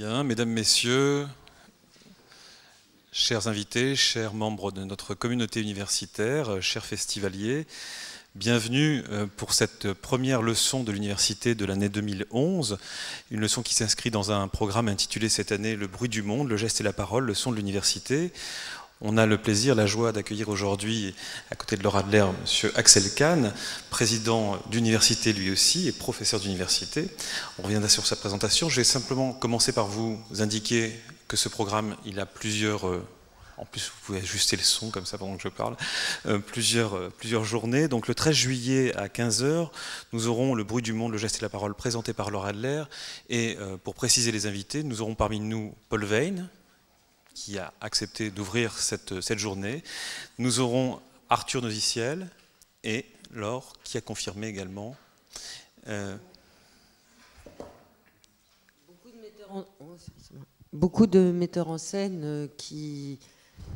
Mesdames, messieurs, chers invités, chers membres de notre communauté universitaire, chers festivaliers, bienvenue euh, pour cette première leçon de l'université de l'année 2011, une leçon qui s'inscrit dans un programme intitulé cette année Le bruit du monde, le geste et la parole, le son de l'université. On a le plaisir, la joie d'accueillir aujourd'hui, à côté de Laura Adler, M. Axel Kahn, président d'université lui aussi et professeur d'université. On reviendra sur sa présentation. Je vais simplement commencer par vous indiquer que ce programme, il a plusieurs... Euh, en plus, vous pouvez ajuster le son comme ça pendant que je parle. Euh, plusieurs, euh, plusieurs journées. Donc le 13 juillet à 15h, nous aurons le bruit du monde, le geste et la parole présenté par Laura Adler. Et pour préciser les invités, nous aurons parmi nous Paul Vein, qui a accepté d'ouvrir cette, journée. Nous aurons Arthur Noziciel et Laure qui a confirmé également. Euh... Beaucoup, de metteurs en... Beaucoup de metteurs en scène euh, qui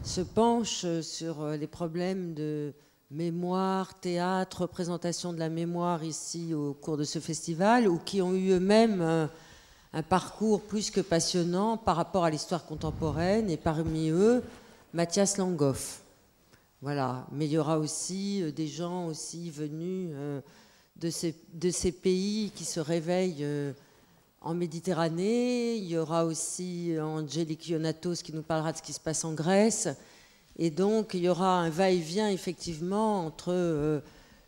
se penchent sur euh, les problèmes de mémoire, théâtre, représentation de la mémoire ici au cours de ce festival, ou qui ont eu eux-mêmes un parcours plus que passionnant par rapport à l'histoire contemporaine, et parmi eux, Mathias Langhoff. Voilà, mais il y aura aussi euh, des gens aussi venus euh, de ces, de ces pays qui se réveillent euh, en Méditerranée. Il y aura aussi Angélique Ionatos qui nous parlera de ce qui se passe en Grèce. Et donc, il y aura un va-et-vient, effectivement, entre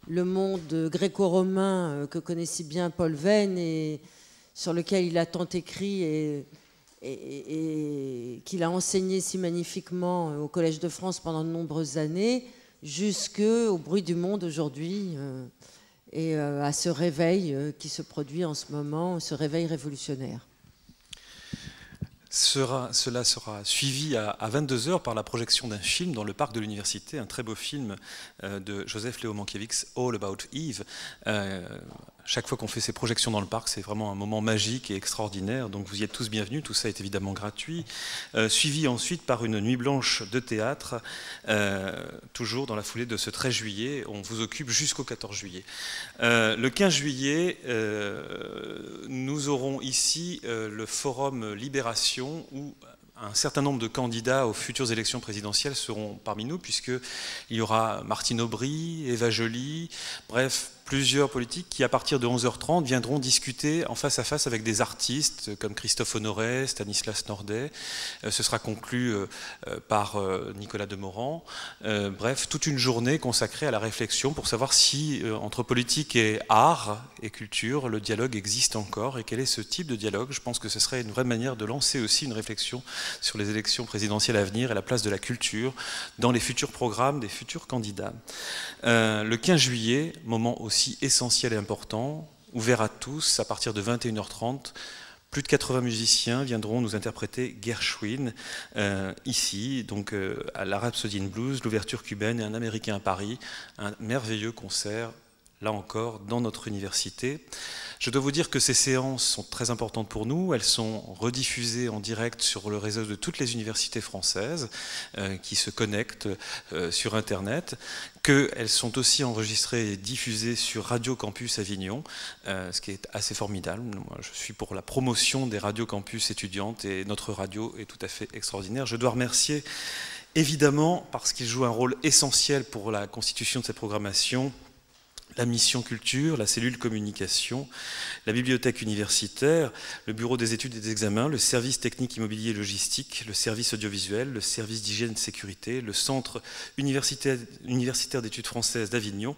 le monde gréco-romain que connaît si bien Paul Venn et, sur lequel il a tant écrit et, qu'il a enseigné si magnifiquement au Collège de France pendant de nombreuses années, jusqu'au bruit du monde aujourd'hui euh, et euh, à ce réveil euh, qui se produit en ce moment, ce réveil révolutionnaire. cela sera suivi à, 22h par la projection d'un film dans le parc de l'université, un très beau film de Joseph Léo Mankiewicz, All About Eve, chaque fois qu'on fait ces projections dans le parc, c'est vraiment un moment magique et extraordinaire. Donc vous y êtes tous bienvenus, tout ça est évidemment gratuit. Euh, suivi ensuite par une nuit blanche de théâtre, euh, toujours dans la foulée de ce 13 juillet. On vous occupe jusqu'au 14 juillet. Euh, le 15 juillet, nous aurons ici le forum Libération où un certain nombre de candidats aux futures élections présidentielles seront parmi nous, puisqu'il y aura Martine Aubry, Eva Joly, bref, plusieurs politiques qui, à partir de 11h30, viendront discuter en face à face avec des artistes comme Christophe Honoré, Stanislas Nordet. Euh, ce sera conclu euh, euh, par Nicolas Demorand. Bref, toute une journée consacrée à la réflexion pour savoir si, entre politique et art et culture, le dialogue existe encore et quel est ce type de dialogue. Je pense que ce serait une vraie manière de lancer aussi une réflexion sur les élections présidentielles à venir et la place de la culture dans les futurs programmes des futurs candidats. le 15 juillet, moment aussi aussi essentiel et important, ouvert à tous à partir de 21h30. Plus de 80 musiciens viendront nous interpréter Gershwin euh, ici, donc euh, à la Rhapsody Blues, l'ouverture cubaine et un Américain à Paris. Un merveilleux concert, là encore, dans notre université. Je dois vous dire que ces séances sont très importantes pour nous. Elles sont rediffusées en direct sur le réseau de toutes les universités françaises euh, qui se connectent sur Internet, qu'elles sont aussi enregistrées et diffusées sur Radio Campus Avignon, euh, ce qui est assez formidable. Moi, je suis pour la promotion des Radio Campus étudiantes et notre radio est tout à fait extraordinaire. Je dois remercier évidemment, parce qu'il joue un rôle essentiel pour la constitution de cette programmation, la mission culture, la cellule communication, la bibliothèque universitaire, le bureau des études et des examens, le service technique immobilier et logistique, le service audiovisuel, le service d'hygiène et de sécurité, le centre universitaire, d'études françaises d'Avignon,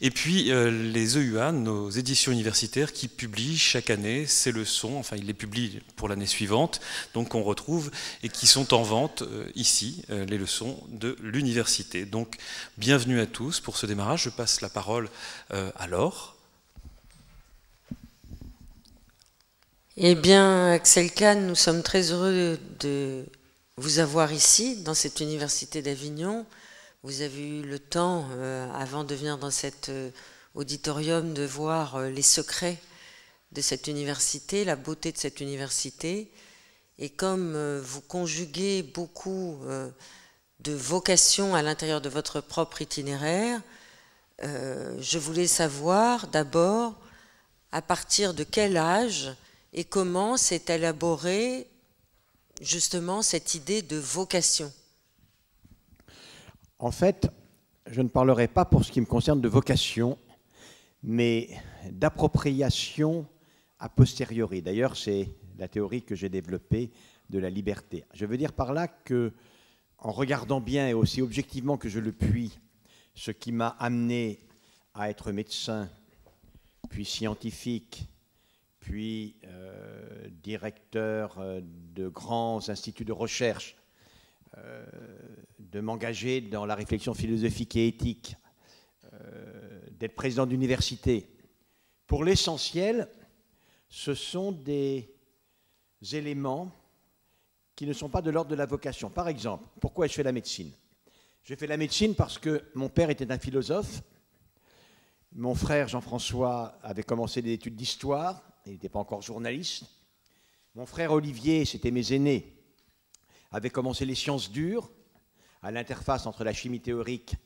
et puis euh, les EUA, nos éditions universitaires, qui publient chaque année ces leçons, enfin ils les publient pour l'année suivante, donc on retrouve, et qui sont en vente euh, ici, euh, les leçons de l'université. Donc bienvenue à tous pour ce démarrage, je passe la parole euh, alors Eh bien, Axel Kahn, nous sommes très heureux de vous avoir ici, dans cette université d'Avignon. Vous avez eu le temps, euh, avant de venir dans cet euh, auditorium, de voir les secrets de cette université, la beauté de cette université. Et comme vous conjuguez beaucoup de vocations à l'intérieur de votre propre itinéraire, euh, je voulais savoir d'abord à partir de quel âge et comment s'est élaboré justement cette idée de vocation En fait, je ne parlerai pas pour ce qui me concerne de vocation, mais d'appropriation a posteriori. D'ailleurs, c'est la théorie que j'ai développée de la liberté. Je veux dire par là que, en regardant bien et aussi objectivement que je le puis, ce qui m'a amené à être médecin, puis scientifique, puis euh, directeur euh, de grands instituts de recherche, euh, de m'engager dans la réflexion philosophique et éthique, d'être président d'université. Pour l'essentiel, ce sont des éléments qui ne sont pas de l'ordre de la vocation. Par exemple, pourquoi ai-je fait la médecine? J'ai fait la médecine parce que mon père était un philosophe, mon frère Jean-François avait commencé des études d'histoire, il n'était pas encore journaliste. Mon frère Olivier, c'était mes aînés, avait commencé les sciences dures, à l'interface entre la chimie théorique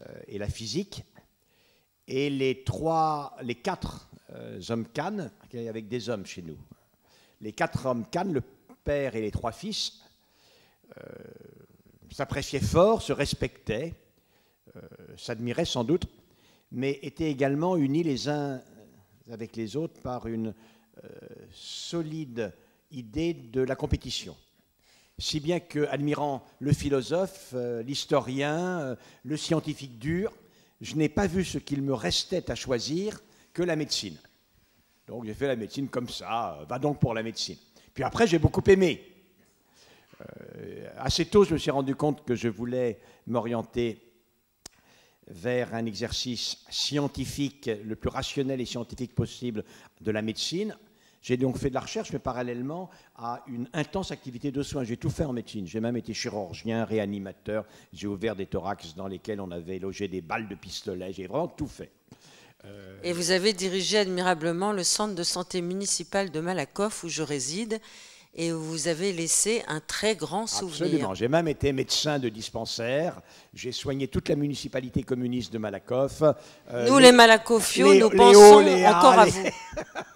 euh, et la physique. Et les trois, les quatre euh, hommes Cannes, avec des hommes chez nous, les quatre hommes Cannes, le père et les trois fils, euh, s'appréciaient fort, se respectaient, s'admiraient sans doute, mais étaient également unis les uns avec les autres par une euh, solide idée de la compétition. Si bien que, admirant le philosophe, euh, l'historien, euh, le scientifique dur, je n'ai pas vu ce qu'il me restait à choisir que la médecine. Donc j'ai fait la médecine comme ça, va donc pour la médecine. Puis après, j'ai beaucoup aimé. Assez tôt, je me suis rendu compte que je voulais m'orienter vers un exercice scientifique, le plus rationnel et scientifique possible de la médecine. J'ai donc fait de la recherche, mais parallèlement à une intense activité de soins. J'ai tout fait en médecine. J'ai même été chirurgien, réanimateur. J'ai ouvert des thorax dans lesquels on avait logé des balles de pistolet. J'ai vraiment tout fait. Euh, et vous avez dirigé admirablement le centre de santé municipal de Malakoff, où je réside, et vous avez laissé un très grand souvenir. Absolument. J'ai même été médecin de dispensaire. J'ai soigné toute la municipalité communiste de Malakoff. Euh, nous, les, Malakoffiaux, nous pensons encore à vous.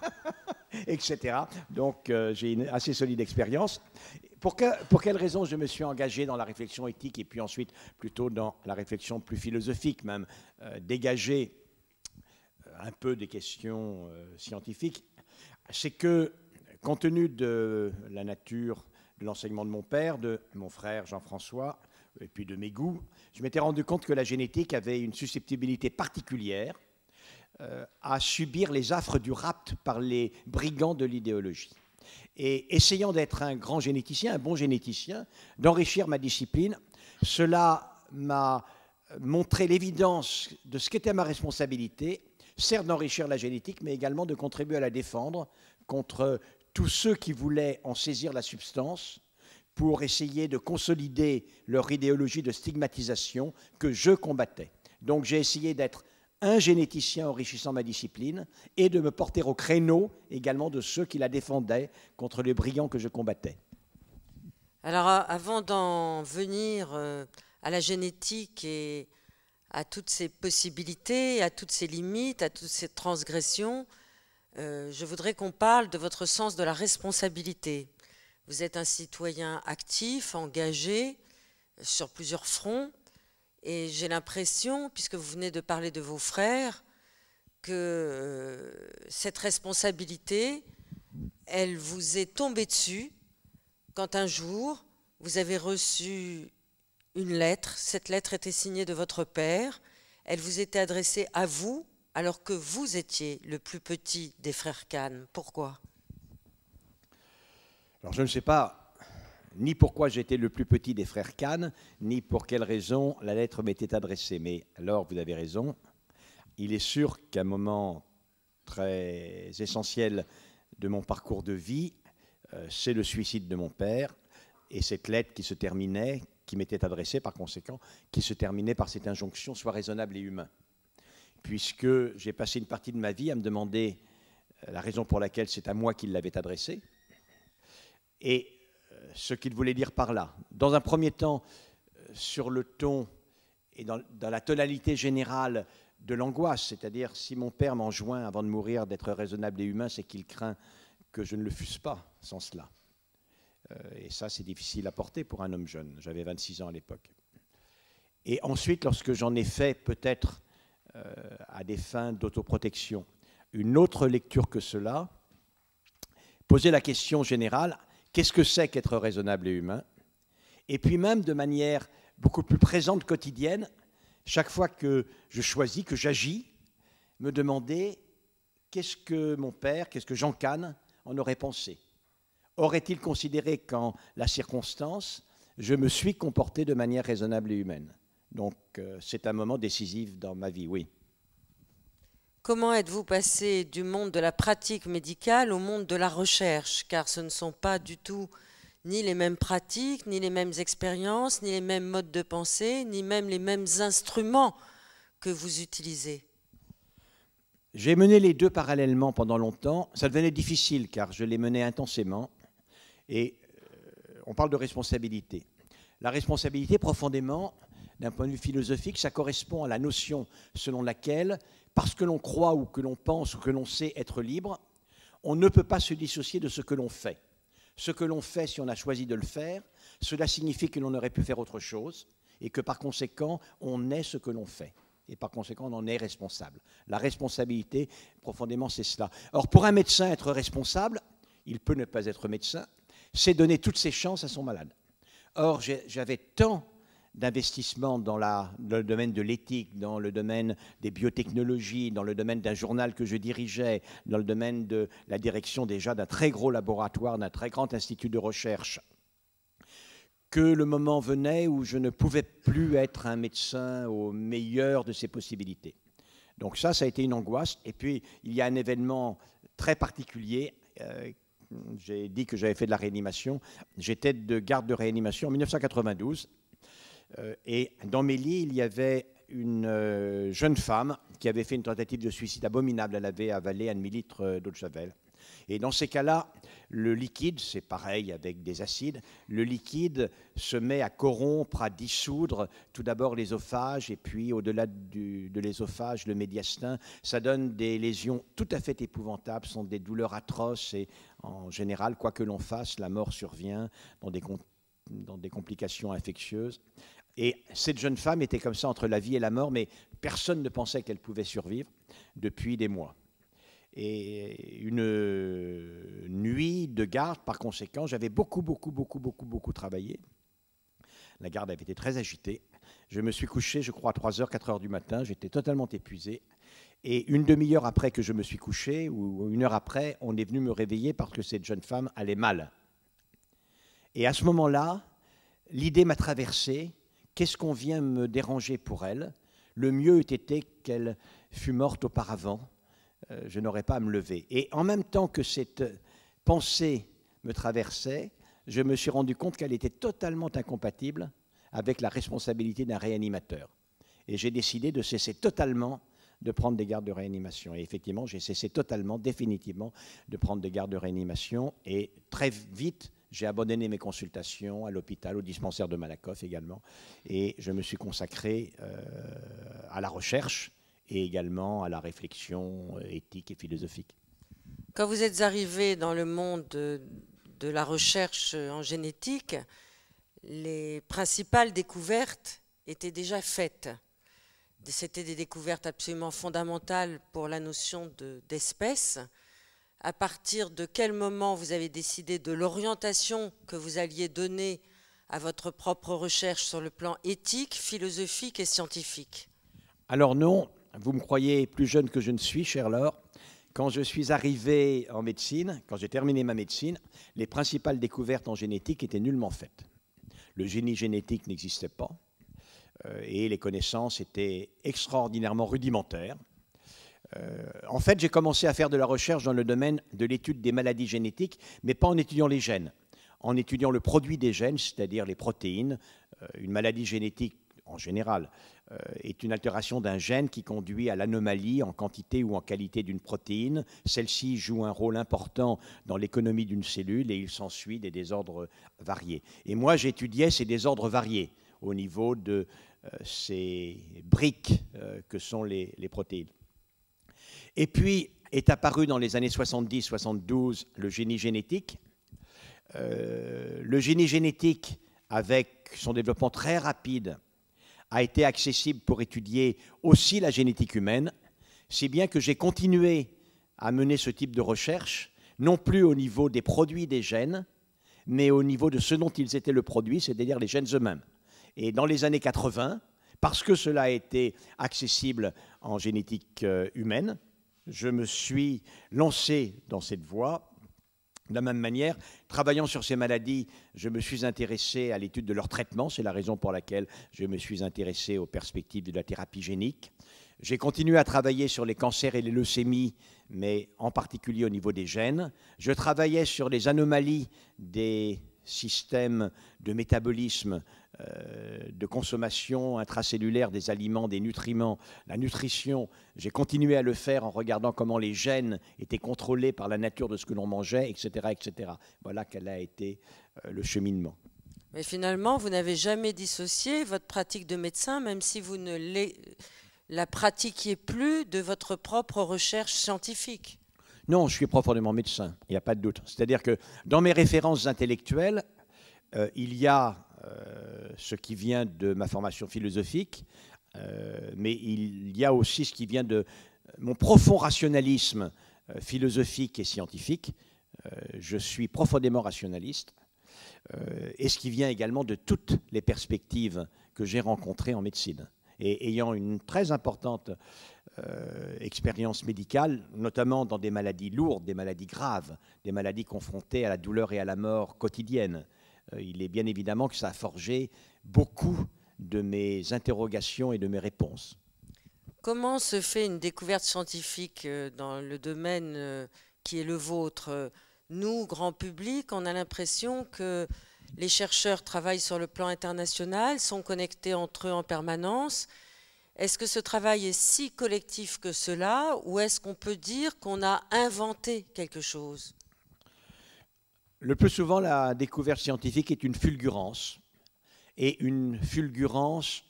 etc. Donc, euh, j'ai une assez solide expérience. Pour, pour quelle raison je me suis engagé dans la réflexion éthique et puis ensuite plutôt dans la réflexion plus philosophique, même euh, dégager un peu des questions scientifiques C'est que Compte tenu de la nature de l'enseignement de mon père, de mon frère Jean-François, et puis de mes goûts, je m'étais rendu compte que la génétique avait une susceptibilité particulière euh, à subir les affres du rapt par les brigands de l'idéologie. Et essayant d'être un grand généticien, un bon généticien, d'enrichir ma discipline, cela m'a montré l'évidence de ce qu'était ma responsabilité, certes d'enrichir la génétique, mais également de contribuer à la défendre contre tous ceux qui voulaient en saisir la substance pour essayer de consolider leur idéologie de stigmatisation que je combattais. Donc j'ai essayé d'être un généticien enrichissant ma discipline et de me porter au créneau également de ceux qui la défendaient contre les brillants que je combattais. Alors avant d'en venir euh, à la génétique et à toutes ses possibilités, à toutes ses limites, à toutes ses transgressions, euh, je voudrais qu'on parle de votre sens de la responsabilité. Vous êtes un citoyen actif, engagé sur plusieurs fronts, et j'ai l'impression, puisque vous venez de parler de vos frères, que euh, cette responsabilité, elle vous est tombée dessus quand un jour, vous avez reçu une lettre, cette lettre était signée de votre père, elle vous était adressée à vous alors que vous étiez le plus petit des frères Kahn. Pourquoi? Alors je ne sais pas ni pourquoi j'étais le plus petit des frères Kahn, ni pour quelle raison la lettre m'était adressée. Mais alors vous avez raison, il est sûr qu'à un moment très essentiel de mon parcours de vie, euh, c'est le suicide de mon père et cette lettre qui se terminait, qui m'était adressée par conséquent, qui se terminait par cette injonction soit raisonnable et humain puisque j'ai passé une partie de ma vie à me demander euh, la raison pour laquelle c'est à moi qu'il l'avait adressé et euh, ce qu'il voulait dire par là. Dans un premier temps, euh, sur le ton et dans, la tonalité générale de l'angoisse, c'est-à-dire si mon père m'enjoint avant de mourir d'être raisonnable et humain, c'est qu'il craint que je ne le fusse pas sans cela. et ça, c'est difficile à porter pour un homme jeune. J'avais 26 ans à l'époque. Et ensuite, lorsque j'en ai fait peut-être à des fins d'autoprotection, une autre lecture que cela, poser la question générale, qu'est-ce que c'est qu'être raisonnable et humain? Et puis même de manière beaucoup plus présente quotidienne, chaque fois que je choisis, que j'agis, me demander qu'est-ce que mon père, qu'est-ce que Jean Cannes en aurait pensé? Aurait-il considéré qu'en la circonstance, je me suis comporté de manière raisonnable et humaine? Donc euh, c'est un moment décisif dans ma vie, oui. Comment êtes-vous passé du monde de la pratique médicale au monde de la recherche? Car ce ne sont pas du tout ni les mêmes pratiques, ni les mêmes expériences, ni les mêmes modes de pensée, ni même les mêmes instruments que vous utilisez. J'ai mené les deux parallèlement pendant longtemps. Ça devenait difficile car je les menais intensément. Et euh, on parle de responsabilité. La responsabilité, profondément, d'un point de vue philosophique, ça correspond à la notion selon laquelle parce que l'on croit ou que l'on pense ou que l'on sait être libre, on ne peut pas se dissocier de ce que l'on fait. Ce que l'on fait, si on a choisi de le faire, cela signifie que l'on aurait pu faire autre chose et que par conséquent, on est ce que l'on fait. Et par conséquent, on en est responsable. La responsabilité, profondément, c'est cela. Or, pour un médecin, être responsable, il peut ne pas être médecin, c'est donner toutes ses chances à son malade. Or, j'avais tant d'investissement dans, le domaine de l'éthique, dans le domaine des biotechnologies, dans le domaine d'un journal que je dirigeais, dans le domaine de la direction déjà d'un très gros laboratoire, d'un très grand institut de recherche, que le moment venait où je ne pouvais plus être un médecin au meilleur de ses possibilités. Donc ça, ça a été une angoisse. Et puis, il y a un événement très particulier. Euh, j'ai dit que j'avais fait de la réanimation. J'étais de garde de réanimation en 1992 euh, et dans mes lits, il y avait une euh, jeune femme qui avait fait une tentative de suicide abominable. Elle avait avalé un demi-litre euh, d'eau de javel. Et dans ces cas-là, le liquide, c'est pareil avec des acides, le liquide se met à corrompre, à dissoudre tout d'abord l'ésophage et puis au-delà de l'ésophage, le médiastin. Ça donne des lésions tout à fait épouvantables, sont des douleurs atroces et en général, quoi que l'on fasse, la mort survient dans des complications infectieuses. Et cette jeune femme était comme ça entre la vie et la mort, mais personne ne pensait qu'elle pouvait survivre depuis des mois. Et une nuit de garde, par conséquent, j'avais beaucoup, beaucoup, beaucoup, beaucoup, beaucoup travaillé. La garde avait été très agitée. Je me suis couché, je crois, à 3h, 4h du matin. J'étais totalement épuisé. Et une demi-heure après que je me suis couché, ou une heure après, on est venu me réveiller parce que cette jeune femme allait mal. Et à ce moment-là, l'idée m'a traversé Qu'est-ce qu'on vient me déranger pour elle? Le mieux eût été qu'elle fût morte auparavant. Euh, je n'aurais pas à me lever. Et en même temps que cette pensée me traversait, je me suis rendu compte qu'elle était totalement incompatible avec la responsabilité d'un réanimateur. Et j'ai décidé de cesser totalement de prendre des gardes de réanimation. Et effectivement, j'ai cessé totalement, définitivement, de prendre des gardes de réanimation. Et très vite, j'ai abandonné mes consultations à l'hôpital, au dispensaire de Malakoff également, et je me suis consacré euh, à la recherche et également à la réflexion éthique et philosophique. Quand vous êtes arrivé dans le monde de, la recherche en génétique, les principales découvertes étaient déjà faites. C'était des découvertes absolument fondamentales pour la notion d'espèce à partir de quel moment vous avez décidé de l'orientation que vous alliez donner à votre propre recherche sur le plan éthique, philosophique et scientifique? Alors non, vous me croyez plus jeune que je ne suis, cher Laure. Quand je suis arrivé en médecine, quand j'ai terminé ma médecine, les principales découvertes en génétique étaient nullement faites. Le génie génétique n'existait pas euh, et les connaissances étaient extraordinairement rudimentaires. Euh, en fait, j'ai commencé à faire de la recherche dans le domaine de l'étude des maladies génétiques, mais pas en étudiant les gènes, en étudiant le produit des gènes, c'est-à-dire les protéines. Euh, une maladie génétique, en général, euh, est une altération d'un gène qui conduit à l'anomalie en quantité ou en qualité d'une protéine. Celle-ci joue un rôle important dans l'économie d'une cellule et il s'ensuit des désordres variés. Et moi, j'étudiais ces désordres variés au niveau de ces briques que sont les protéines. Et puis est apparu dans les années 70-72 le génie génétique, euh, le génie génétique, avec son développement très rapide, a été accessible pour étudier aussi la génétique humaine, si bien que j'ai continué à mener ce type de recherche, non plus au niveau des produits des gènes, mais au niveau de ce dont ils étaient le produit, c'est-à-dire les gènes eux-mêmes. Et dans les années 80, parce que cela a été accessible en génétique euh, humaine, je me suis lancé dans cette voie. De la même manière, travaillant sur ces maladies, je me suis intéressé à l'étude de leur traitement. C'est la raison pour laquelle je me suis intéressé aux perspectives de la thérapie génique. J'ai continué à travailler sur les cancers et les leucémies, mais en particulier au niveau des gènes. Je travaillais sur les anomalies des systèmes de métabolisme euh, de consommation intracellulaire des aliments, des nutriments, la nutrition, j'ai continué à le faire en regardant comment les gènes étaient contrôlés par la nature de ce que l'on mangeait, etc., etc. Voilà quel a été euh, le cheminement. Mais finalement, vous n'avez jamais dissocié votre pratique de médecin, même si vous ne la pratiquiez plus de votre propre recherche scientifique. Non, je suis profondément médecin, il n'y a pas de doute. C'est-à-dire que dans mes références intellectuelles, euh, il y a euh, ce qui vient de ma formation philosophique, euh, mais il y a aussi ce qui vient de mon profond rationalisme philosophique et scientifique. je suis profondément rationaliste, et ce qui vient également de toutes les perspectives que j'ai rencontrées en médecine. Et ayant une très importante expérience médicale, notamment dans des maladies lourdes, des maladies graves, des maladies confrontées à la douleur et à la mort quotidienne, euh, il est bien évidemment que ça a forgé beaucoup de mes interrogations et de mes réponses. Comment se fait une découverte scientifique euh, dans le domaine euh, qui est le vôtre? Nous, grand public, on a l'impression que les chercheurs travaillent sur le plan international, sont connectés entre eux en permanence. Est-ce que ce travail est si collectif que cela ou est-ce qu'on peut dire qu'on a inventé quelque chose? Le plus souvent, la découverte scientifique est une fulgurance, et une fulgurance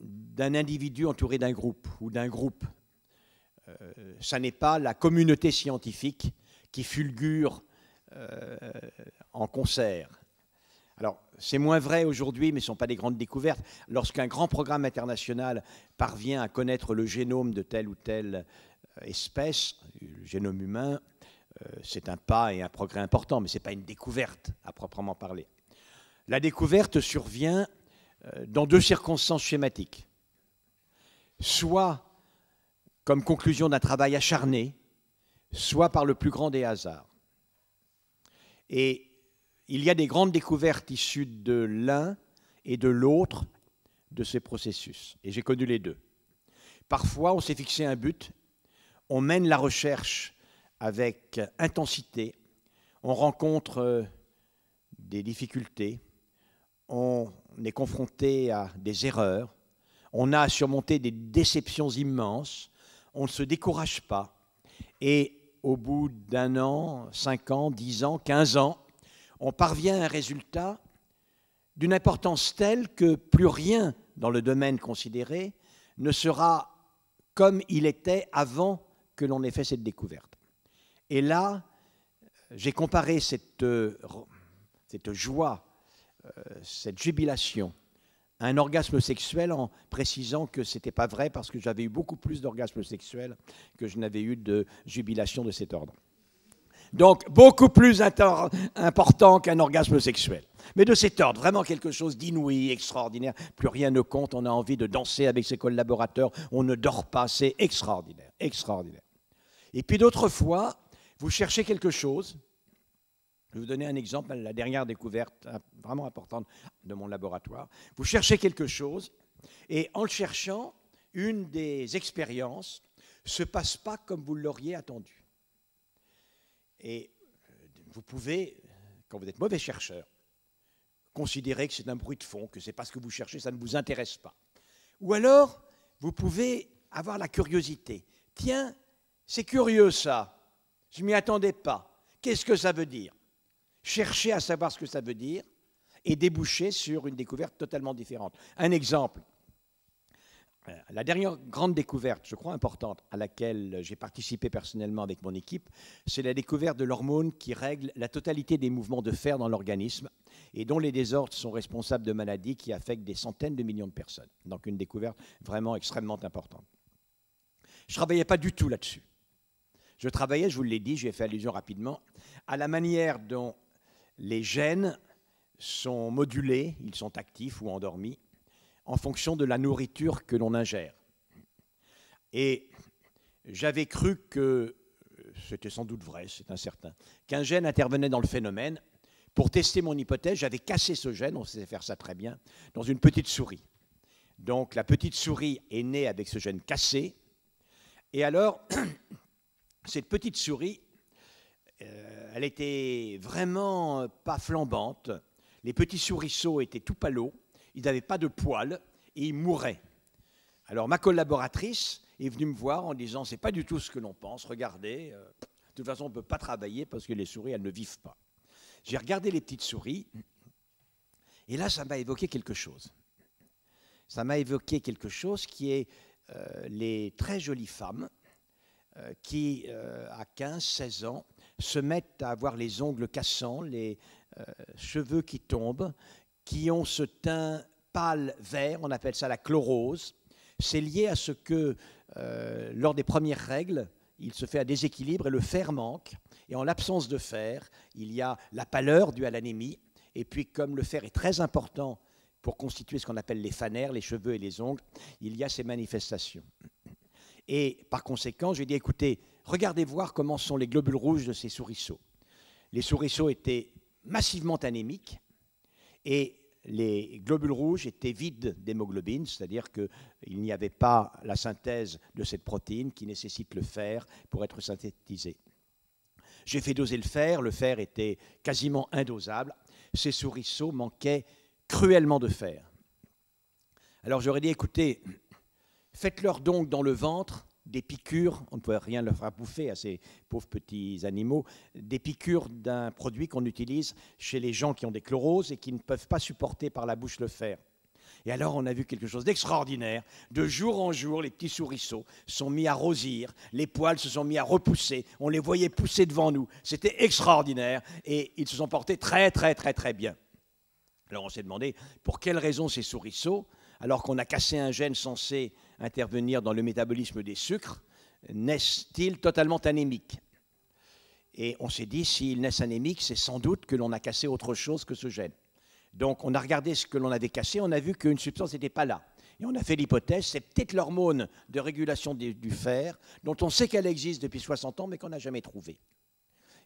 d'un individu entouré d'un groupe ou d'un groupe. Euh, ça n'est pas la communauté scientifique qui fulgure euh, en concert. C'est moins vrai aujourd'hui, mais ce ne sont pas des grandes découvertes. Lorsqu'un grand programme international parvient à connaître le génome de telle ou telle euh, espèce, le génome humain, euh, c'est un pas et un progrès important, mais ce n'est pas une découverte à proprement parler. La découverte survient euh, dans deux circonstances schématiques. Soit comme conclusion d'un travail acharné, soit par le plus grand des hasards. Et il y a des grandes découvertes issues de l'un et de l'autre de ces processus. Et j'ai connu les deux. Parfois, on s'est fixé un but, on mène la recherche avec intensité, on rencontre euh, des difficultés, on est confronté à des erreurs, on a à surmonter des déceptions immenses, on ne se décourage pas, et au bout d'un an, cinq ans, dix ans, quinze ans, on parvient à un résultat d'une importance telle que plus rien dans le domaine considéré ne sera comme il était avant que l'on ait fait cette découverte. Et là, j'ai comparé cette, cette joie, euh, cette jubilation à un orgasme sexuel en précisant que ce n'était pas vrai parce que j'avais eu beaucoup plus d'orgasmes sexuels que je n'avais eu de jubilation de cet ordre. Donc, beaucoup plus important qu'un orgasme sexuel. Mais de cet ordre, vraiment quelque chose d'inouï, extraordinaire. Plus rien ne compte, on a envie de danser avec ses collaborateurs, on ne dort pas, c'est extraordinaire, extraordinaire. Et puis d'autres fois, vous cherchez quelque chose. Je vais vous donner un exemple, la dernière découverte vraiment importante de mon laboratoire. Vous cherchez quelque chose et en le cherchant, une des expériences ne se passe pas comme vous l'auriez attendu. Et euh, vous pouvez, quand vous êtes mauvais chercheur, considérer que c'est un bruit de fond, que c'est pas ce que vous cherchez, ça ne vous intéresse pas. Ou alors, vous pouvez avoir la curiosité. Tiens, c'est curieux ça. Je m'y attendais pas. Qu'est-ce que ça veut dire? Chercher à savoir ce que ça veut dire et déboucher sur une découverte totalement différente. Un exemple. La dernière grande découverte, je crois importante, à laquelle j'ai participé personnellement avec mon équipe, c'est la découverte de l'hormone qui règle la totalité des mouvements de fer dans l'organisme et dont les désordres sont responsables de maladies qui affectent des centaines de millions de personnes. Donc une découverte vraiment extrêmement importante. Je ne travaillais pas du tout là-dessus. Je travaillais, je vous l'ai dit, j'ai fait allusion rapidement, à la manière dont les gènes sont modulés, ils sont actifs ou endormis, en fonction de la nourriture que l'on ingère. Et j'avais cru que, c'était sans doute vrai, c'est incertain, qu'un gène intervenait dans le phénomène. Pour tester mon hypothèse, j'avais cassé ce gène, on sait faire ça très bien, dans une petite souris. Donc la petite souris est née avec ce gène cassé. Et alors, cette petite souris, euh, elle était vraiment pas flambante. Les petits souriceaux étaient tout palos il n'avait pas de poils et il mourait. Alors ma collaboratrice est venue me voir en disant c'est pas du tout ce que l'on pense, regardez, euh, de toute façon on ne peut pas travailler parce que les souris elles ne vivent pas. J'ai regardé les petites souris et là ça m'a évoqué quelque chose. Ça m'a évoqué quelque chose qui est euh, les très jolies femmes euh, qui, à 15-16 ans, se mettent à avoir les ongles cassants, les cheveux qui tombent, qui ont ce teint pâle vert, on appelle ça la chlorose. C'est lié à ce que, euh, lors des premières règles, il se fait un déséquilibre et le fer manque. Et en l'absence de fer, il y a la pâleur due à l'anémie. Et puis, comme le fer est très important pour constituer ce qu'on appelle les fanères, les cheveux et les ongles, il y a ces manifestations. Et par conséquent, j'ai dit, écoutez, regardez voir comment sont les globules rouges de ces souriceaux. Les souriceaux étaient massivement anémiques, et les globules rouges étaient vides d'hémoglobine, c'est-à-dire qu'il n'y avait pas la synthèse de cette protéine qui nécessite le fer pour être synthétisé. J'ai fait doser le fer, le fer était quasiment indosable. Ces souriceaux manquaient cruellement de fer. Alors j'aurais dit, écoutez, faites-leur donc dans le ventre des piqûres, on ne pouvait rien leur faire bouffer à ces pauvres petits animaux, des piqûres d'un produit qu'on utilise chez les gens qui ont des chloroses et qui ne peuvent pas supporter par la bouche le fer. Et alors on a vu quelque chose d'extraordinaire. De jour en jour, les petits souriceaux sont mis à rosir, les poils se sont mis à repousser, on les voyait pousser devant nous. C'était extraordinaire et ils se sont portés très très très très bien. Alors on s'est demandé pour quelles raisons ces souriceaux, alors qu'on a cassé un gène censé intervenir dans le métabolisme des sucres, naissent-ils totalement anémiques? Et on s'est dit, s'ils naissent anémiques, c'est sans doute que l'on a cassé autre chose que ce gène. Donc on a regardé ce que l'on avait cassé, on a vu qu'une substance n'était pas là. Et on a fait l'hypothèse, c'est peut-être l'hormone de régulation du fer, dont on sait qu'elle existe depuis 60 ans, mais qu'on n'a jamais trouvée.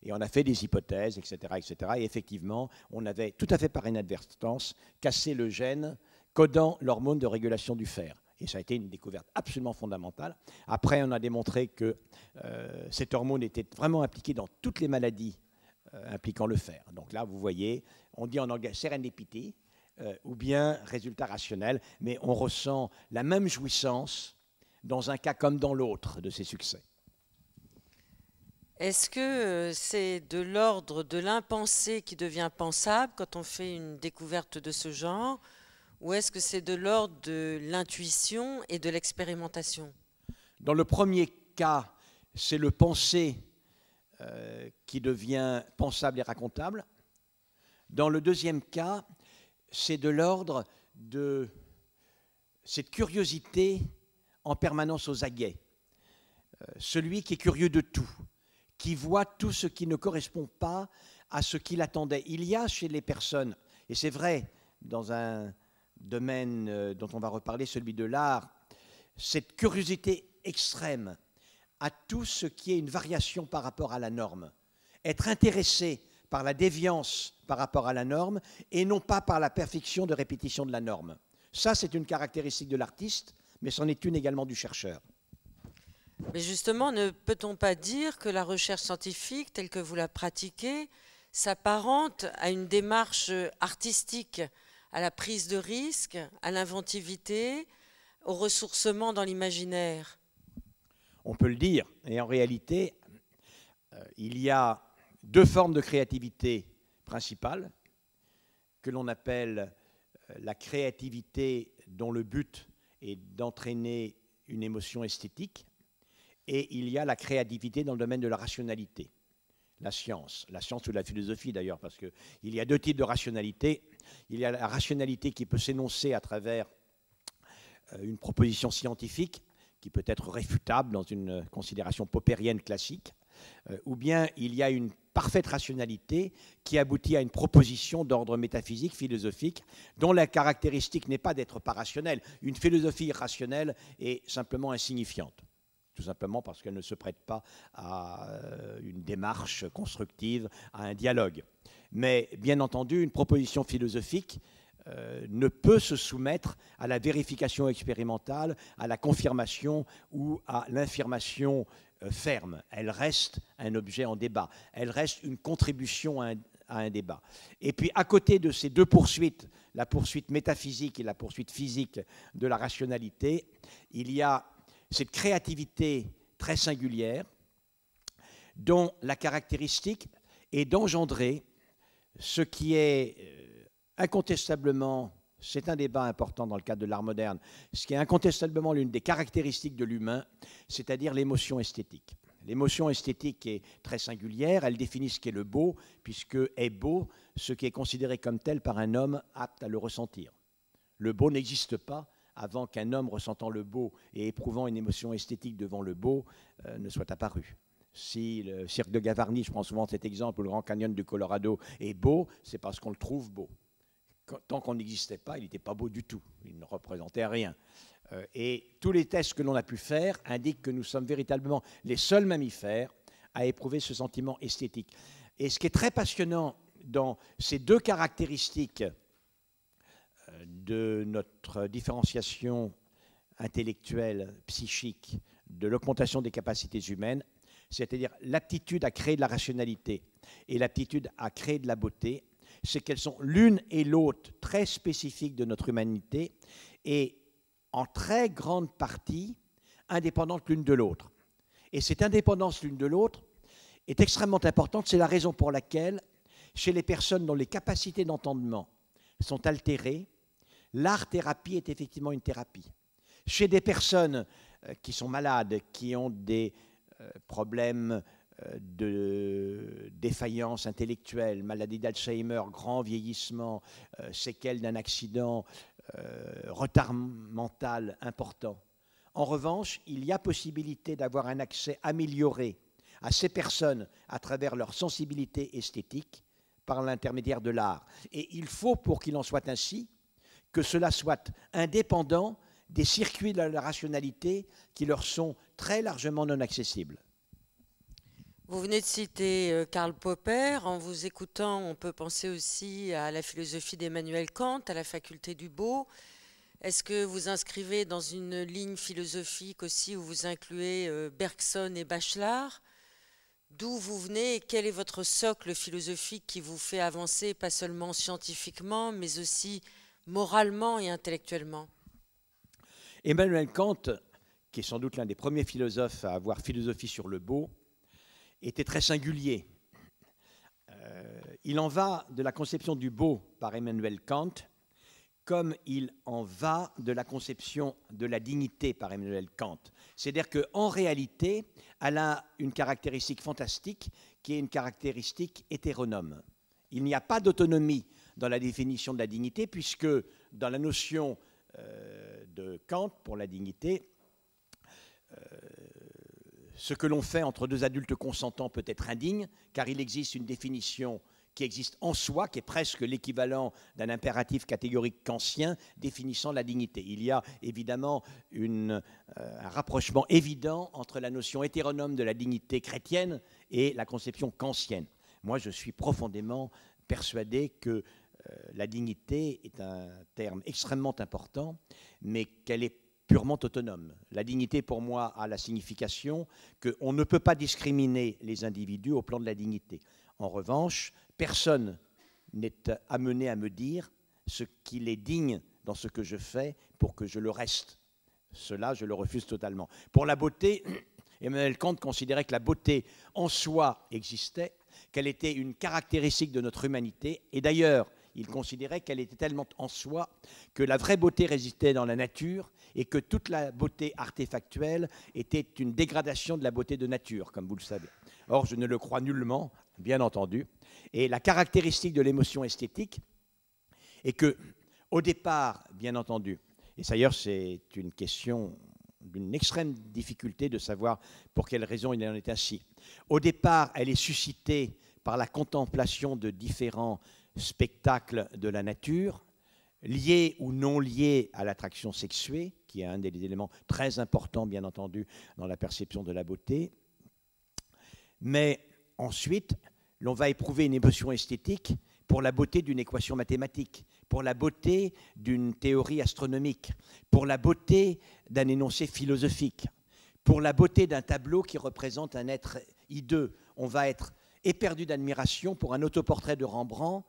Et on a fait des hypothèses, etc.. Et effectivement, on avait tout à fait par inadvertance cassé le gène codant l'hormone de régulation du fer. Et ça a été une découverte absolument fondamentale. Après, on a démontré que euh, cette hormone était vraiment impliquée dans toutes les maladies euh, impliquant le fer. Donc là, vous voyez, on dit en anglais serendipity, euh, ou bien résultat rationnel, mais on ressent la même jouissance dans un cas comme dans l'autre de ces succès. Est-ce que c'est de l'ordre de l'impensé qui devient pensable quand on fait une découverte de ce genre? Ou est-ce que c'est de l'ordre de l'intuition et de l'expérimentation? Dans le premier cas, c'est le penser euh, qui devient pensable et racontable. Dans le deuxième cas, c'est de l'ordre de cette curiosité en permanence aux aguets. Euh, celui qui est curieux de tout, qui voit tout ce qui ne correspond pas à ce qu'il attendait. Il y a chez les personnes, et c'est vrai dans un domaine euh, dont on va reparler, celui de l'art, cette curiosité extrême à tout ce qui est une variation par rapport à la norme. Être intéressé par la déviance par rapport à la norme et non pas par la perfection de répétition de la norme. Ça, c'est une caractéristique de l'artiste, mais c'en est une également du chercheur. Mais justement, ne peut-on pas dire que la recherche scientifique, telle que vous la pratiquez, s'apparente à une démarche artistique à la prise de risque, à l'inventivité, au ressourcement dans l'imaginaire On peut le dire. Et en réalité, euh, il y a deux formes de créativité principales que l'on appelle euh, la créativité dont le but et d'entraîner une émotion esthétique. Et il y a la créativité dans le domaine de la rationalité, la science, la science ou la philosophie d'ailleurs, parce qu'il y a deux types de rationalité. Il y a la rationalité qui peut s'énoncer à travers euh, une proposition scientifique qui peut être réfutable dans une considération popérienne classique, euh, ou bien il y a une parfaite rationalité qui aboutit à une proposition d'ordre métaphysique, philosophique, dont la caractéristique n'est pas d'être pas rationnelle. Une philosophie rationnelle est simplement insignifiante, tout simplement parce qu'elle ne se prête pas à euh, une démarche constructive, à un dialogue. Mais bien entendu, une proposition philosophique euh, ne peut se soumettre à la vérification expérimentale, à la confirmation ou à l'infirmation euh, ferme. Elle reste un objet en débat. Elle reste une contribution à un, débat. Et puis, à côté de ces deux poursuites, la poursuite métaphysique et la poursuite physique de la rationalité, il y a cette créativité très singulière dont la caractéristique est d'engendrer ce qui est euh, incontestablement c'est un débat important dans le cadre de l'art moderne. Ce qui est incontestablement l'une des caractéristiques de l'humain, c'est-à-dire l'émotion esthétique. L'émotion esthétique est très singulière, elle définit ce qu'est le beau, puisque est beau ce qui est considéré comme tel par un homme apte à le ressentir. Le beau n'existe pas avant qu'un homme ressentant le beau et éprouvant une émotion esthétique devant le beau euh, ne soit apparu. Si le cirque de Gavarnie, je prends souvent cet exemple, ou le Grand Canyon du Colorado est beau, c'est parce qu'on le trouve beau tant qu'on n'existait pas, il n'était pas beau du tout. Il ne représentait rien. Euh, et tous les tests que l'on a pu faire indiquent que nous sommes véritablement les seuls mammifères à éprouver ce sentiment esthétique. Et ce qui est très passionnant dans ces deux caractéristiques euh, de notre différenciation intellectuelle, psychique, de l'augmentation des capacités humaines, c'est-à-dire l'aptitude à créer de la rationalité et l'aptitude à créer de la beauté, c'est qu'elles sont l'une et l'autre très spécifiques de notre humanité et en très grande partie indépendantes l'une de l'autre. Et cette indépendance l'une de l'autre est extrêmement importante. C'est la raison pour laquelle, chez les personnes dont les capacités d'entendement sont altérées, l'art-thérapie est effectivement une thérapie. Chez des personnes euh, qui sont malades, qui ont des problèmes euh, de défaillance intellectuelle, maladie d'Alzheimer, grand vieillissement, euh, séquelles d'un accident, euh, retard mental important. En revanche, il y a possibilité d'avoir un accès amélioré à ces personnes à travers leur sensibilité esthétique par l'intermédiaire de l'art. Et il faut, pour qu'il en soit ainsi, que cela soit indépendant des circuits de la rationalité qui leur sont très largement non accessibles. Vous venez de citer euh, Karl Popper. En vous écoutant, on peut penser aussi à la philosophie d'Emmanuel Kant, à la faculté du beau. Est-ce que vous inscrivez dans une ligne philosophique aussi où vous incluez euh, Bergson et Bachelard? D'où vous venez et quel est votre socle philosophique qui vous fait avancer, pas seulement scientifiquement, mais aussi moralement et intellectuellement? Emmanuel Kant, qui est sans doute l'un des premiers philosophes à avoir philosophie sur le beau, était très singulier. Euh, il en va de la conception du beau par Emmanuel Kant, comme il en va de la conception de la dignité par Emmanuel Kant. C'est-à-dire qu'en réalité, elle a une caractéristique fantastique qui est une caractéristique hétéronome. Il n'y a pas d'autonomie dans la définition de la dignité, puisque dans la notion euh, de Kant pour la dignité, euh, ce que l'on fait entre deux adultes consentants peut être indigne, car il existe une définition qui existe en soi, qui est presque l'équivalent d'un impératif catégorique kantien définissant la dignité. Il y a évidemment euh, un rapprochement évident entre la notion hétéronome de la dignité chrétienne et la conception kantienne. Moi, je suis profondément persuadé que la dignité est un terme extrêmement important, mais qu'elle est purement autonome. La dignité, pour moi, a la signification qu'on ne peut pas discriminer les individus au plan de la dignité. En revanche, personne n'est amené à me dire ce qu'il est digne dans ce que je fais pour que je le reste. Cela, je le refuse totalement. Pour la beauté, Emmanuel Kant considérait que la beauté en soi existait, qu'elle était une caractéristique de notre humanité, et d'ailleurs, Il considérait qu'elle était tellement en soi que la vraie beauté résidait dans la nature et que toute la beauté artefactuelle était une dégradation de la beauté de nature, comme vous le savez. Or, je ne le crois nullement, bien entendu. Et la caractéristique de l'émotion esthétique est que, au départ, bien entendu, et d'ailleurs c'est une question d'une extrême difficulté de savoir pour quelle raison il en est ainsi. Au départ, elle est suscitée par la contemplation de différents spectacles de la nature, liés ou non liés à l'attraction sexuée, qui est un des éléments très importants, bien entendu, dans la perception de la beauté. Mais ensuite, l'on va éprouver une émotion esthétique pour la beauté d'une équation mathématique, pour la beauté d'une théorie astronomique, pour la beauté d'un énoncé philosophique, pour la beauté d'un tableau qui représente un être hideux. On va être éperdu d'admiration pour un autoportrait de Rembrandt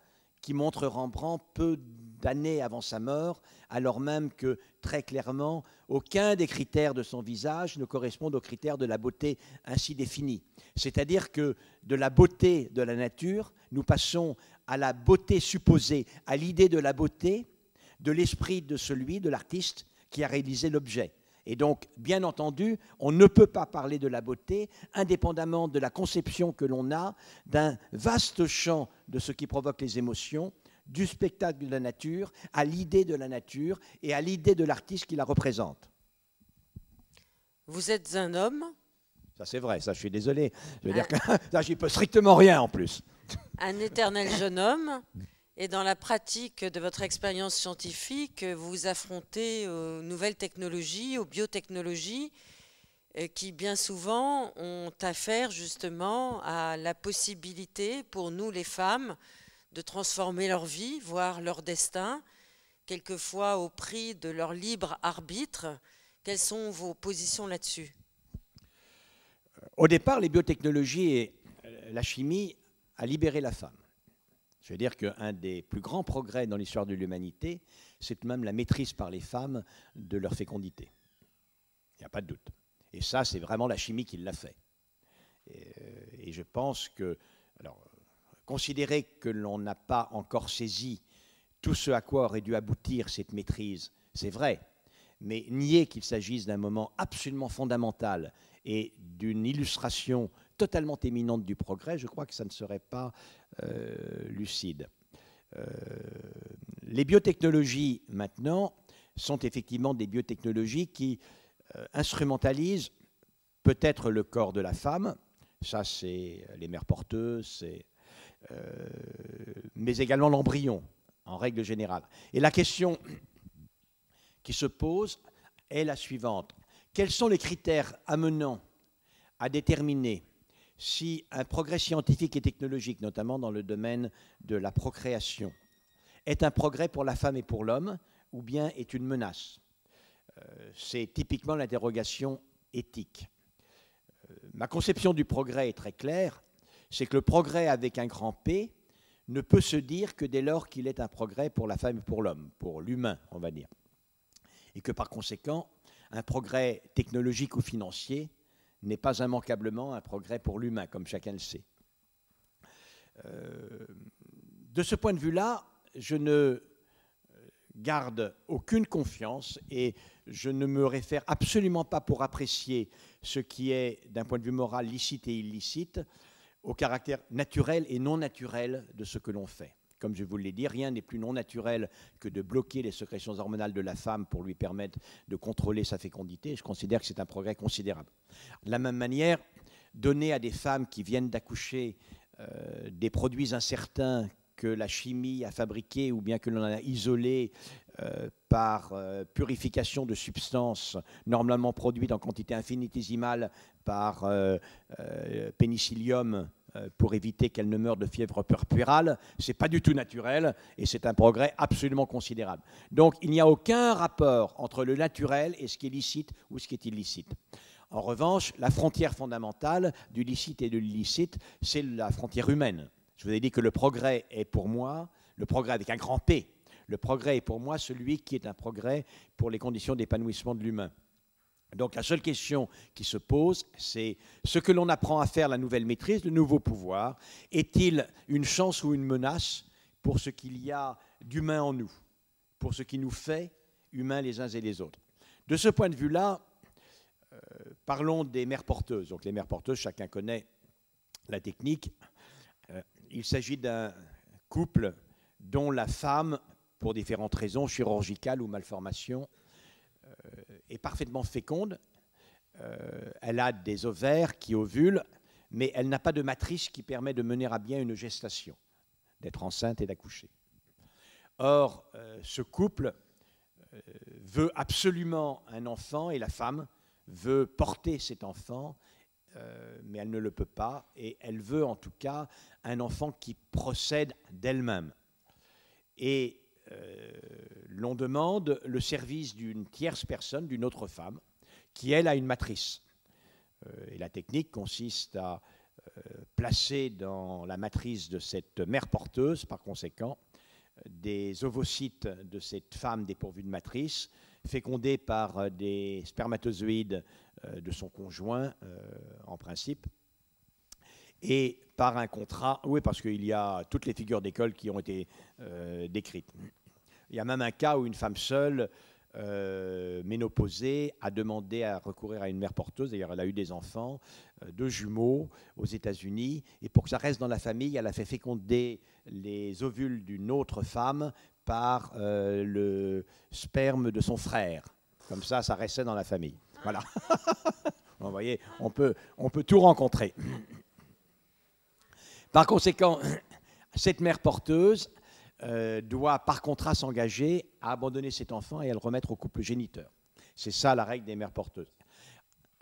qui montre Rembrandt peu d'années avant sa mort, alors même que très clairement, aucun des critères de son visage ne correspond aux critères de la beauté ainsi définie. C'est-à-dire que de la beauté de la nature, nous passons à la beauté supposée, à l'idée de la beauté de l'esprit de celui, de l'artiste, qui a réalisé l'objet. Et donc, bien entendu, on ne peut pas parler de la beauté indépendamment de la conception que l'on a d'un vaste champ de ce qui provoque les émotions, du spectacle de la nature à l'idée de la nature et à l'idée de l'artiste qui la représente. Vous êtes un homme Ça c'est vrai, ça je suis désolé. Je veux dire que ça j'y peux strictement rien en plus. Un éternel jeune homme. Et dans la pratique de votre expérience scientifique, vous vous affrontez aux nouvelles technologies, aux biotechnologies, euh, qui bien souvent ont affaire justement à la possibilité pour nous les femmes de transformer leur vie, voire leur destin, quelquefois au prix de leur libre arbitre. Quelles sont vos positions là-dessus? Au départ, les biotechnologies et la chimie a libéré la femme. Je veux dire qu'un des plus grands progrès dans l'histoire de l'humanité, c'est même la maîtrise par les femmes de leur fécondité. Il n'y a pas de doute. Et ça, c'est vraiment la chimie qui l'a fait. Et, et, je pense que, alors, considérer que l'on n'a pas encore saisi tout ce à quoi aurait dû aboutir cette maîtrise, c'est vrai. Mais nier qu'il s'agisse d'un moment absolument fondamental et d'une illustration totalement éminente du progrès, je crois que ça ne serait pas euh, lucide. Euh, les biotechnologies, maintenant, sont effectivement des biotechnologies qui euh, instrumentalisent peut-être le corps de la femme, ça c'est les mères porteuses, mais également l'embryon, en règle générale. Et la question qui se pose est la suivante. Quels sont les critères amenant à déterminer si un progrès scientifique et technologique, notamment dans le domaine de la procréation, est un progrès pour la femme et pour l'homme, ou bien est une menace? Euh, C'est typiquement l'interrogation éthique. Euh, ma conception du progrès est très claire, c'est que le progrès avec un grand P ne peut se dire que dès lors qu'il est un progrès pour la femme et pour l'homme, pour l'humain, on va dire. Et que par conséquent, un progrès technologique ou financier n'est pas immanquablement un progrès pour l'humain, comme chacun le sait. Euh, de ce point de vue-là, je ne garde aucune confiance et je ne me réfère absolument pas pour apprécier ce qui est, d'un point de vue moral, licite et illicite, au caractère naturel et non naturel de ce que l'on fait. Comme je vous l'ai dit, rien n'est plus non naturel que de bloquer les sécrétions hormonales de la femme pour lui permettre de contrôler sa fécondité. Je considère que c'est un progrès considérable. De la même manière, donner à des femmes qui viennent d'accoucher euh, des produits incertains que la chimie a fabriqués ou bien que l'on a isolés euh, par euh, purification de substances normalement produites en quantité infinitésimale par pénicillium pour éviter qu'elle ne meure de fièvre puerpérale. Ce n'est pas du tout naturel et c'est un progrès absolument considérable. Donc il n'y a aucun rapport entre le naturel et ce qui est licite ou ce qui est illicite. En revanche, la frontière fondamentale du licite et de l'illicite, c'est la frontière humaine. Je vous ai dit que le progrès est pour moi, le progrès avec un grand P, le progrès est pour moi celui qui est un progrès pour les conditions d'épanouissement de l'humain. Donc la seule question qui se pose, c'est ce que l'on apprend à faire, la nouvelle maîtrise, le nouveau pouvoir, est-il une chance ou une menace pour ce qu'il y a d'humain en nous, pour ce qui nous fait humains les uns et les autres? De ce point de vue-là, euh, parlons des mères porteuses. Donc les mères porteuses, chacun connaît la technique. Euh, il s'agit d'un couple dont la femme, pour différentes raisons, chirurgicales ou malformations, est parfaitement féconde. elle a des ovaires qui ovulent, mais elle n'a pas de matrice qui permet de mener à bien une gestation, d'être enceinte et d'accoucher. Or, ce couple veut absolument un enfant et la femme veut porter cet enfant, euh, mais elle ne le peut pas, et elle veut en tout cas un enfant qui procède d'elle-même. Et euh, l'on demande le service d'une tierce personne, d'une autre femme, qui elle a une matrice. Euh, et la technique consiste à placer dans la matrice de cette mère porteuse, par conséquent, des ovocytes de cette femme dépourvue de matrice, fécondée par euh, des spermatozoïdes euh, de son conjoint, euh, en principe, et par un contrat, oui, parce qu'il y a toutes les figures d'école qui ont été décrites. Il y a même un cas où une femme seule, ménopausée, a demandé à recourir à une mère porteuse, d'ailleurs elle a eu des enfants, deux jumeaux aux États-Unis, et pour que ça reste dans la famille, elle a fait féconder les ovules d'une autre femme par euh, le sperme de son frère. Comme ça, ça restait dans la famille. Voilà. Vous voyez, on peut, on peut tout rencontrer. Par conséquent, cette mère porteuse euh, doit par contrat s'engager à abandonner cet enfant et à le remettre au couple géniteur. C'est ça la règle des mères porteuses.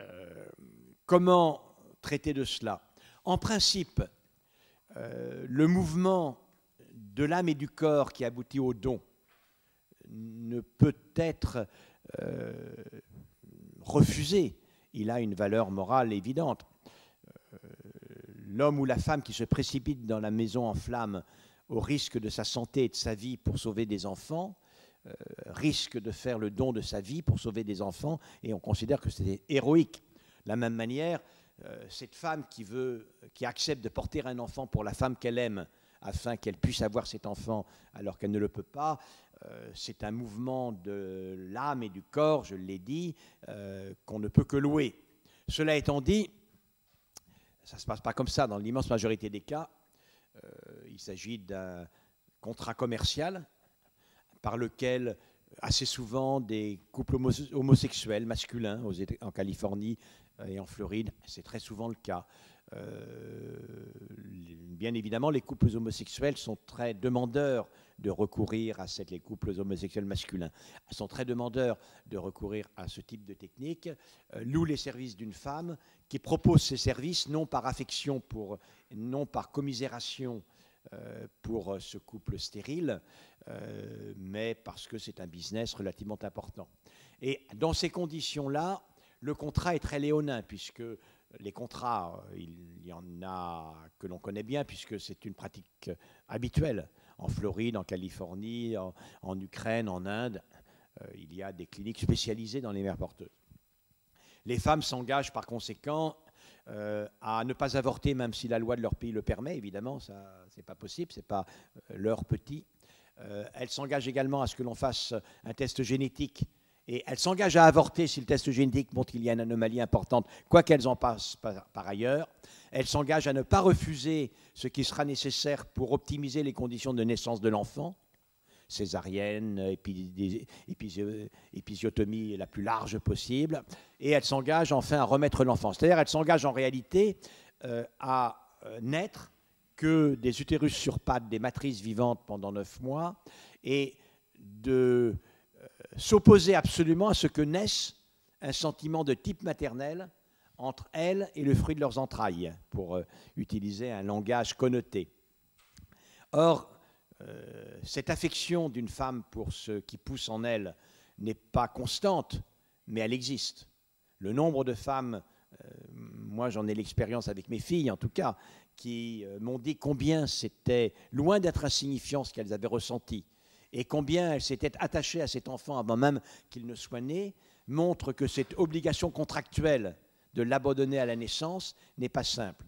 Euh, comment traiter de cela? En principe, le mouvement de l'âme et du corps qui aboutit au don ne peut être euh, refusé. Il a une valeur morale évidente. Euh, l'homme ou la femme qui se précipite dans la maison en flammes au risque de sa santé et de sa vie pour sauver des enfants, euh, risque de faire le don de sa vie pour sauver des enfants, et on considère que c'est héroïque. De la même manière, cette femme qui, veut, qui accepte de porter un enfant pour la femme qu'elle aime, afin qu'elle puisse avoir cet enfant alors qu'elle ne le peut pas. Euh, c'est un mouvement de l'âme et du corps, je l'ai dit, euh, qu'on ne peut que louer. Cela étant dit, ça ne se passe pas comme ça dans l'immense majorité des cas. Euh, il s'agit d'un contrat commercial par lequel assez souvent des couples homosexuels masculins en Californie et en Floride, c'est très souvent le cas, euh, bien évidemment, les couples homosexuels sont très demandeurs de recourir à cette, les couples homosexuels masculins sont très demandeurs de recourir à ce type de technique, euh, louent les services d'une femme qui propose ces services non par affection, pour, non par commisération euh, pour ce couple stérile, mais parce que c'est un business relativement important. Et dans ces conditions-là, le contrat est très léonin, puisque les contrats, euh, il y en a que l'on connaît bien puisque c'est une pratique habituelle. En Floride, en Californie, en, Ukraine, en Inde, euh, il y a des cliniques spécialisées dans les mères porteuses. Les femmes s'engagent par conséquent euh, à ne pas avorter, même si la loi de leur pays le permet, évidemment, ça c'est pas possible, c'est pas leur petit. elles s'engagent également à ce que l'on fasse un test génétique et elles s'engagent à avorter si le test génétique montre qu'il y a une anomalie importante, quoi qu'elles en passent par, ailleurs. Elles s'engagent à ne pas refuser ce qui sera nécessaire pour optimiser les conditions de naissance de l'enfant, césarienne, épisiotomie la plus large possible, et elles s'engagent enfin à remettre l'enfant. C'est-à-dire elles s'engagent en réalité euh, à euh, naître que des utérus sur pattes, des matrices vivantes pendant neuf mois, et de s'opposer absolument à ce que naisse un sentiment de type maternel entre elles et le fruit de leurs entrailles, pour euh, utiliser un langage connoté. Or, euh, cette affection d'une femme pour ce qui pousse en elle n'est pas constante, mais elle existe. Le nombre de femmes, euh, moi j'en ai l'expérience avec mes filles en tout cas, qui m'ont dit combien c'était loin d'être insignifiant ce qu'elles avaient ressenti et combien elle s'était attachée à cet enfant avant même qu'il ne soit né, montre que cette obligation contractuelle de l'abandonner à la naissance n'est pas simple.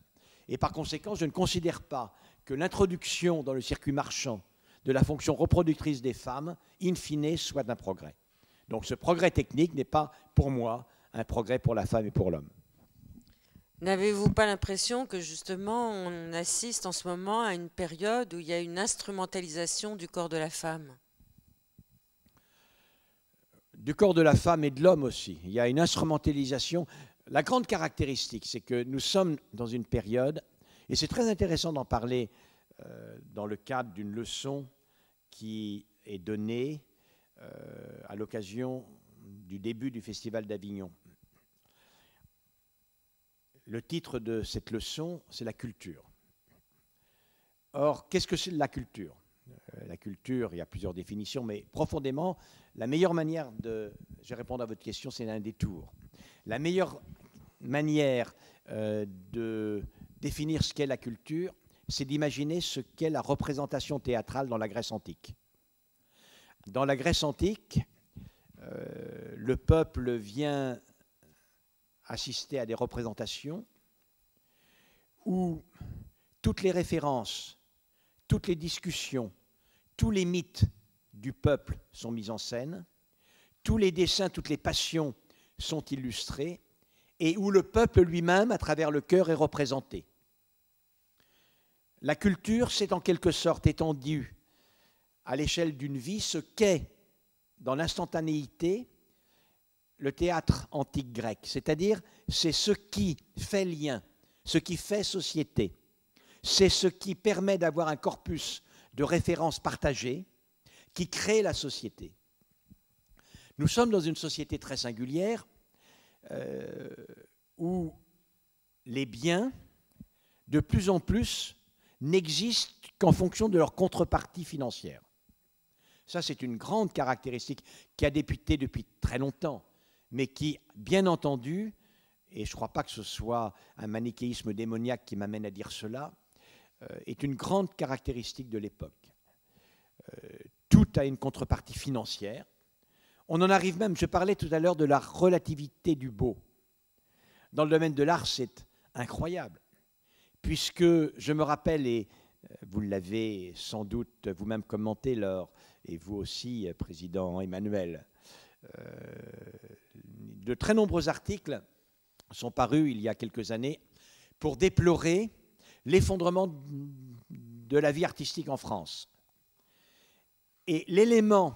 Et par conséquent, je ne considère pas que l'introduction dans le circuit marchand de la fonction reproductrice des femmes, in fine, soit un progrès. Donc ce progrès technique n'est pas, pour moi, un progrès pour la femme et pour l'homme. N'avez-vous pas l'impression que justement on assiste en ce moment à une période où il y a une instrumentalisation du corps de la femme? Du corps de la femme et de l'homme aussi. Il y a une instrumentalisation. La grande caractéristique, c'est que nous sommes dans une période, et c'est très intéressant d'en parler euh, dans le cadre d'une leçon qui est donnée euh, à l'occasion du début du Festival d'Avignon. Le titre de cette leçon, c'est la culture. Or, qu'est-ce que c'est la culture? Euh, La culture, il y a plusieurs définitions, mais profondément, la meilleure manière de... Je vais répondre à votre question, c'est un détour. La meilleure manière euh, de définir ce qu'est la culture, c'est d'imaginer ce qu'est la représentation théâtrale dans la Grèce antique. Dans la Grèce antique, euh, le peuple vient assister à des représentations où toutes les références, toutes les discussions, tous les mythes du peuple sont mis en scène, tous les dessins, toutes les passions sont illustrées, et où le peuple lui-même, à travers le cœur, est représenté. La culture s'est en quelque sorte étendue à l'échelle d'une vie ce qu'est, dans l'instantanéité, le théâtre antique grec, c'est-à-dire c'est ce qui fait lien, ce qui fait société, c'est ce qui permet d'avoir un corpus de références partagées qui crée la société. Nous sommes dans une société très singulière euh, où les biens, de plus en plus, n'existent qu'en fonction de leur contrepartie financière. Ça, c'est une grande caractéristique qui a débuté depuis très longtemps mais qui, bien entendu, et je ne crois pas que ce soit un manichéisme démoniaque qui m'amène à dire cela, euh, est une grande caractéristique de l'époque. Euh, tout a une contrepartie financière. On en arrive même, je parlais tout à l'heure de la relativité du beau. Dans le domaine de l'art, c'est incroyable, puisque je me rappelle, et euh, vous l'avez sans doute vous-même commenté, lors, et vous aussi, Président Emmanuel, de très nombreux articles sont parus il y a quelques années pour déplorer l'effondrement de la vie artistique en France. Et l'élément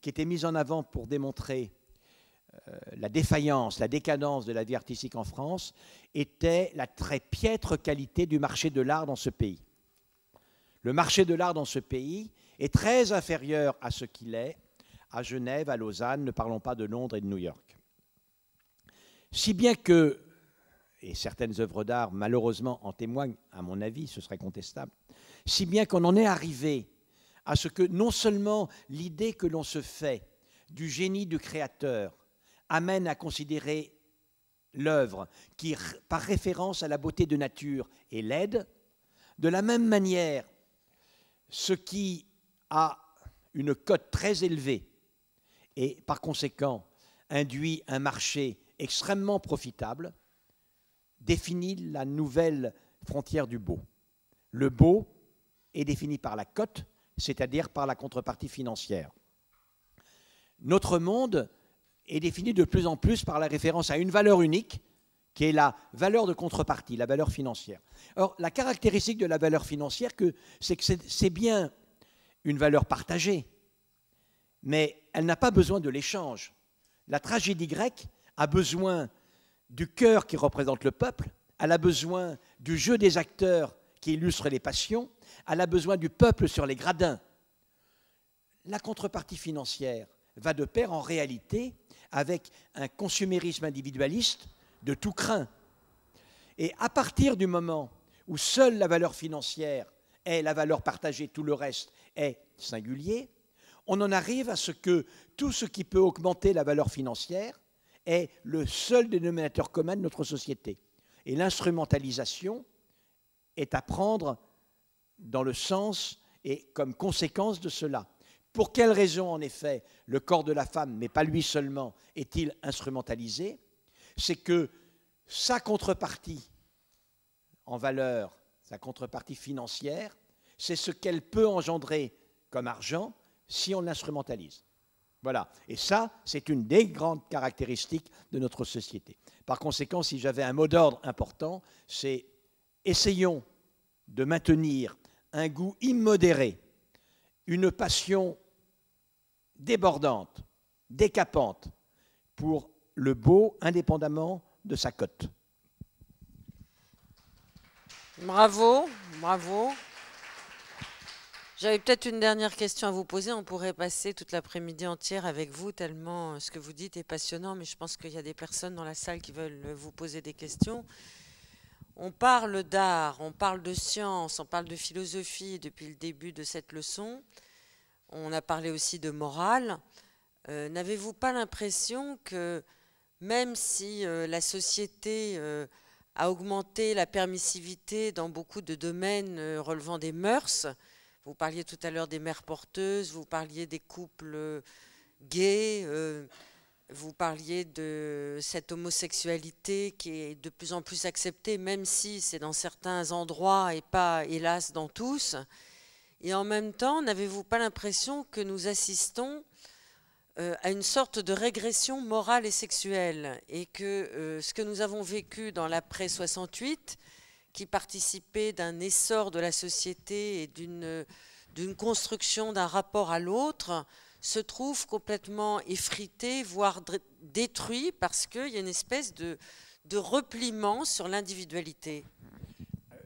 qui était mis en avant pour démontrer euh, la défaillance, la décadence de la vie artistique en France était la très piètre qualité du marché de l'art dans ce pays. Le marché de l'art dans ce pays est très inférieur à ce qu'il est à Genève, à Lausanne, ne parlons pas de Londres et de New York. Si bien que, et certaines œuvres d'art malheureusement en témoignent, à mon avis, ce serait contestable, si bien qu'on en est arrivé à ce que non seulement l'idée que l'on se fait du génie du créateur amène à considérer l'œuvre qui, par référence à la beauté de nature, est laide, de la même manière, ce qui a une cote très élevée et par conséquent induit un marché extrêmement profitable, définit la nouvelle frontière du beau. Le beau est défini par la cote, c'est-à-dire par la contrepartie financière. Notre monde est défini de plus en plus par la référence à une valeur unique, qui est la valeur de contrepartie, la valeur financière. Or, la caractéristique de la valeur financière, c'est que c'est bien une valeur partagée, mais elle n'a pas besoin de l'échange. La tragédie grecque a besoin du cœur qui représente le peuple, elle a besoin du jeu des acteurs qui illustrent les passions, elle a besoin du peuple sur les gradins. La contrepartie financière va de pair en réalité avec un consumérisme individualiste de tout craint. Et à partir du moment où seule la valeur financière est la valeur partagée, tout le reste est singulier, on en arrive à ce que tout ce qui peut augmenter la valeur financière est le seul dénominateur commun de notre société. Et l'instrumentalisation est à prendre dans le sens et comme conséquence de cela. Pour quelle raison, en effet, le corps de la femme, mais pas lui seulement, est-il instrumentalisé? C'est que sa contrepartie en valeur, sa contrepartie financière, c'est ce qu'elle peut engendrer comme argent si on l'instrumentalise. Voilà. Et ça, c'est une des grandes caractéristiques de notre société. Par conséquent, si j'avais un mot d'ordre important, c'est essayons de maintenir un goût immodéré, une passion débordante, décapante pour le beau, indépendamment de sa cote. Bravo, bravo. J'avais peut-être une dernière question à vous poser. On pourrait passer toute l'après-midi entière avec vous, tellement ce que vous dites est passionnant, mais je pense qu'il y a des personnes dans la salle qui veulent vous poser des questions. On parle d'art, on parle de science, on parle de philosophie depuis le début de cette leçon. On a parlé aussi de morale. Euh, n'avez-vous pas l'impression que même si euh, la société euh, a augmenté la permissivité dans beaucoup de domaines relevant des mœurs, vous parliez tout à l'heure des mères porteuses, vous parliez des couples gays, vous parliez de cette homosexualité qui est de plus en plus acceptée, même si c'est dans certains endroits et pas, hélas, dans tous. Et en même temps, n'avez-vous pas l'impression que nous assistons euh, à une sorte de régression morale et sexuelle et que euh, ce que nous avons vécu dans l'après 68, qui participait d'un essor de la société et d'une construction d'un rapport à l'autre, se trouve complètement effrité, voire détruit, parce qu'il y a une espèce de, repliement sur l'individualité.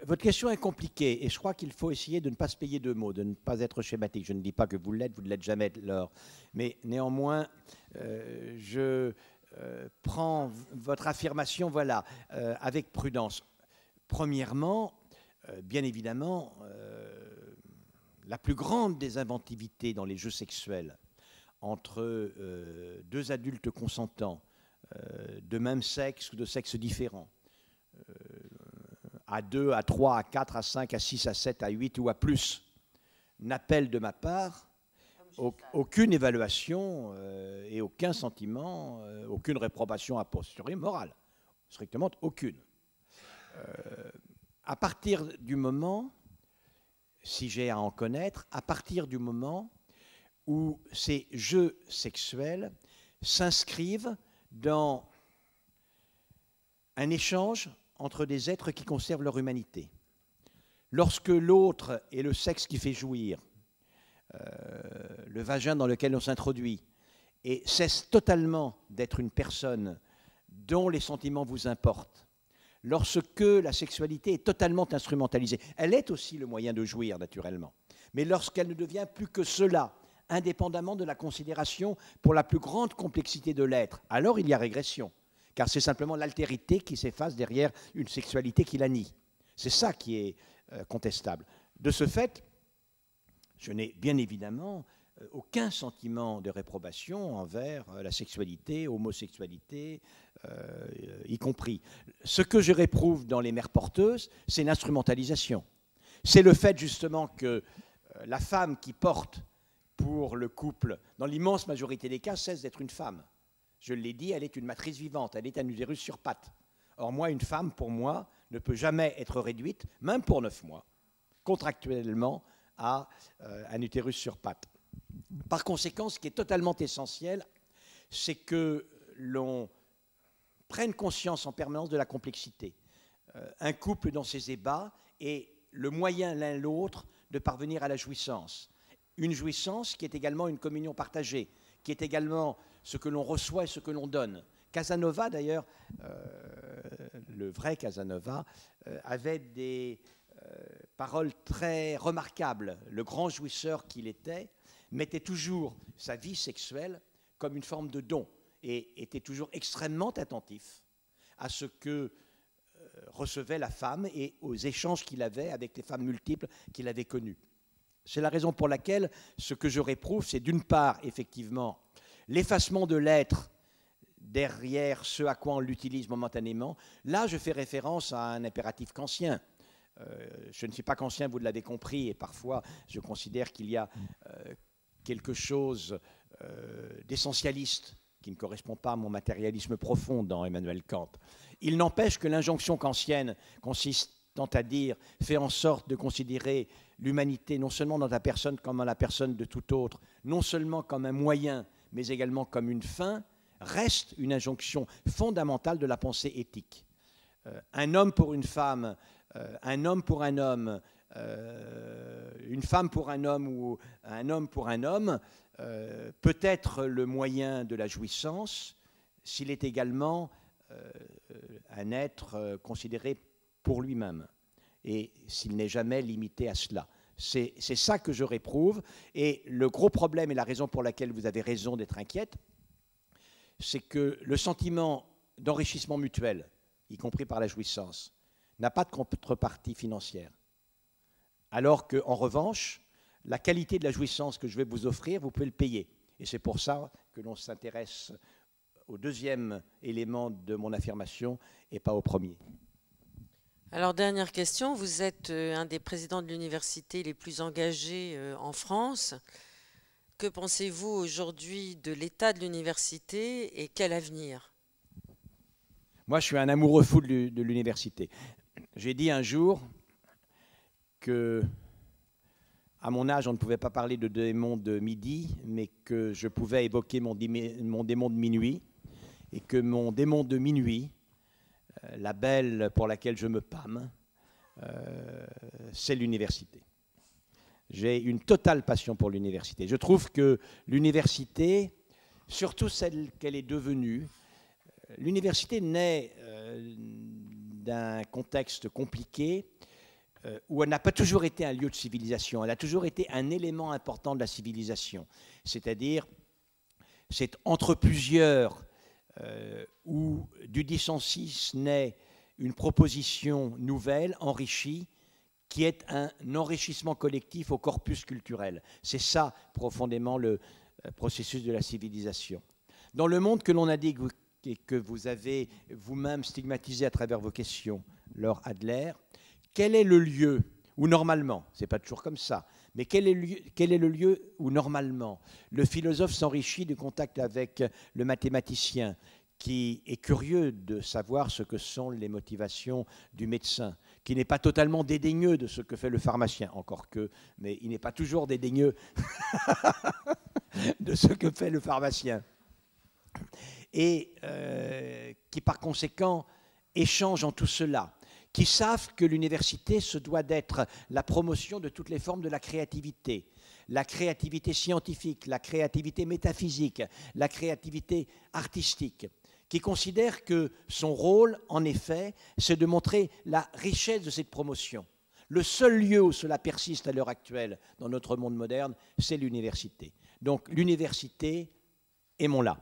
Votre question est compliquée et je crois qu'il faut essayer de ne pas se payer de mots, de ne pas être schématique. Je ne dis pas que vous l'êtes, vous ne l'êtes jamais, Laure. Mais néanmoins, euh, je euh, prends votre affirmation voilà, euh, avec prudence. Premièrement, bien évidemment, la plus grande des inventivités dans les jeux sexuels, entre euh, deux adultes consentants euh, de même sexe ou de sexe différent, euh, à 2, à 3, à 4, à 5, à 6, à 7, à 8 ou à plus, n'appelle de ma part aucune évaluation et aucun sentiment, aucune réprobation a posteriori morale, strictement aucune. À partir du moment, si j'ai à en connaître, à partir du moment où ces jeux sexuels s'inscrivent dans un échange entre des êtres qui conservent leur humanité. Lorsque l'autre est le sexe qui fait jouir, euh, le vagin dans lequel on s'introduit, et cesse totalement d'être une personne dont les sentiments vous importent, lorsque la sexualité est totalement instrumentalisée, elle est aussi le moyen de jouir naturellement, mais lorsqu'elle ne devient plus que cela, indépendamment de la considération pour la plus grande complexité de l'être, alors il y a régression, car c'est simplement l'altérité qui s'efface derrière une sexualité qui la nie. C'est ça qui est euh, contestable. De ce fait, je n'ai bien évidemment aucun sentiment de réprobation envers euh, la sexualité, homosexualité, y compris. Ce que je réprouve dans les mères porteuses, c'est l'instrumentalisation. C'est le fait justement que la femme qui porte pour le couple, dans l'immense majorité des cas, cesse d'être une femme. Je l'ai dit, elle est une matrice vivante, elle est un utérus sur pattes. Or, moi, une femme, pour moi, ne peut jamais être réduite, même pour neuf mois, contractuellement, à euh, un utérus sur pattes. Par conséquent, ce qui est totalement essentiel, c'est que l'on prenne conscience en permanence de la complexité. Euh, un couple dans ses ébats est le moyen l'un l'autre de parvenir à la jouissance une jouissance qui est également une communion partagée, qui est également ce que l'on reçoit et ce que l'on donne. Casanova, d'ailleurs, euh, le vrai Casanova, euh, avait des paroles très remarquables. Le grand jouisseur qu'il était mettait toujours sa vie sexuelle comme une forme de don et était toujours extrêmement attentif à ce que recevait la femme et aux échanges qu'il avait avec les femmes multiples qu'il avait connues. C'est la raison pour laquelle ce que je réprouve, c'est d'une part, effectivement, l'effacement de l'être derrière ce à quoi on l'utilise momentanément. Là, je fais référence à un impératif kantien. Euh, je ne suis pas kantien, vous l'avez compris, et parfois je considère qu'il y a euh, quelque chose euh, d'essentialiste qui ne correspond pas à mon matérialisme profond dans Emmanuel Kant. Il n'empêche que l'injonction kantienne consiste tend à dire fais en sorte de considérer l'humanité non seulement dans ta personne comme dans la personne de tout autre, non seulement comme un moyen, mais également comme une fin, reste une injonction fondamentale de la pensée éthique. Euh, un homme pour une femme, euh, un homme pour un homme, euh, une femme pour un homme ou un homme pour un homme peut être le moyen de la jouissance s'il est également un être considéré pour lui-même et s'il n'est jamais limité à cela. C'est ça que je réprouve. Et le gros problème et la raison pour laquelle vous avez raison d'être inquiète, c'est que le sentiment d'enrichissement mutuel, y compris par la jouissance, n'a pas de contrepartie financière. Alors qu'en revanche, la qualité de la jouissance que je vais vous offrir, vous pouvez le payer. Et c'est pour ça que l'on s'intéresse au deuxième élément de mon affirmation et pas au premier. Alors, dernière question. Vous êtes euh, un des présidents de l'université les plus engagés euh, en France. Que pensez-vous aujourd'hui de l'état de l'université et quel avenir? Moi, je suis un amoureux fou de l'université. J'ai dit un jour que, à mon âge, on ne pouvait pas parler de démon de midi, mais que je pouvais évoquer mon, mon démon de minuit, et que mon démon de minuit, euh, la belle pour laquelle je me pâme, euh, c'est l'université. J'ai une totale passion pour l'université. Je trouve que l'université, surtout celle qu'elle est devenue, euh, l'université naît d'un contexte compliqué où elle n'a pas toujours été un lieu de civilisation, elle a toujours été un élément important de la civilisation. C'est-à-dire, c'est entre plusieurs euh, où du 1006 naît une proposition nouvelle, enrichie, qui est un enrichissement collectif au corpus culturel. C'est ça profondément le euh, processus de la civilisation. Dans le monde que l'on a dit et que vous avez vous-même stigmatisé à travers vos questions, Laure Adler, quel est le lieu où normalement, c'est pas toujours comme ça, mais quel est, le lieu, où normalement le philosophe s'enrichit du contact avec le mathématicien, qui est curieux de savoir ce que sont les motivations du médecin, qui n'est pas totalement dédaigneux de ce que fait le pharmacien, encore que, mais il n'est pas toujours dédaigneux de ce que fait le pharmacien, et euh, qui par conséquent échange en tout cela qui savent que l'université se doit d'être la promotion de toutes les formes de la créativité, la créativité scientifique, la créativité métaphysique, la créativité artistique, qui considèrent que son rôle, en effet, c'est de montrer la richesse de cette promotion. Le seul lieu où cela persiste à l'heure actuelle dans notre monde moderne, c'est l'université. Donc l'université, aimons-la.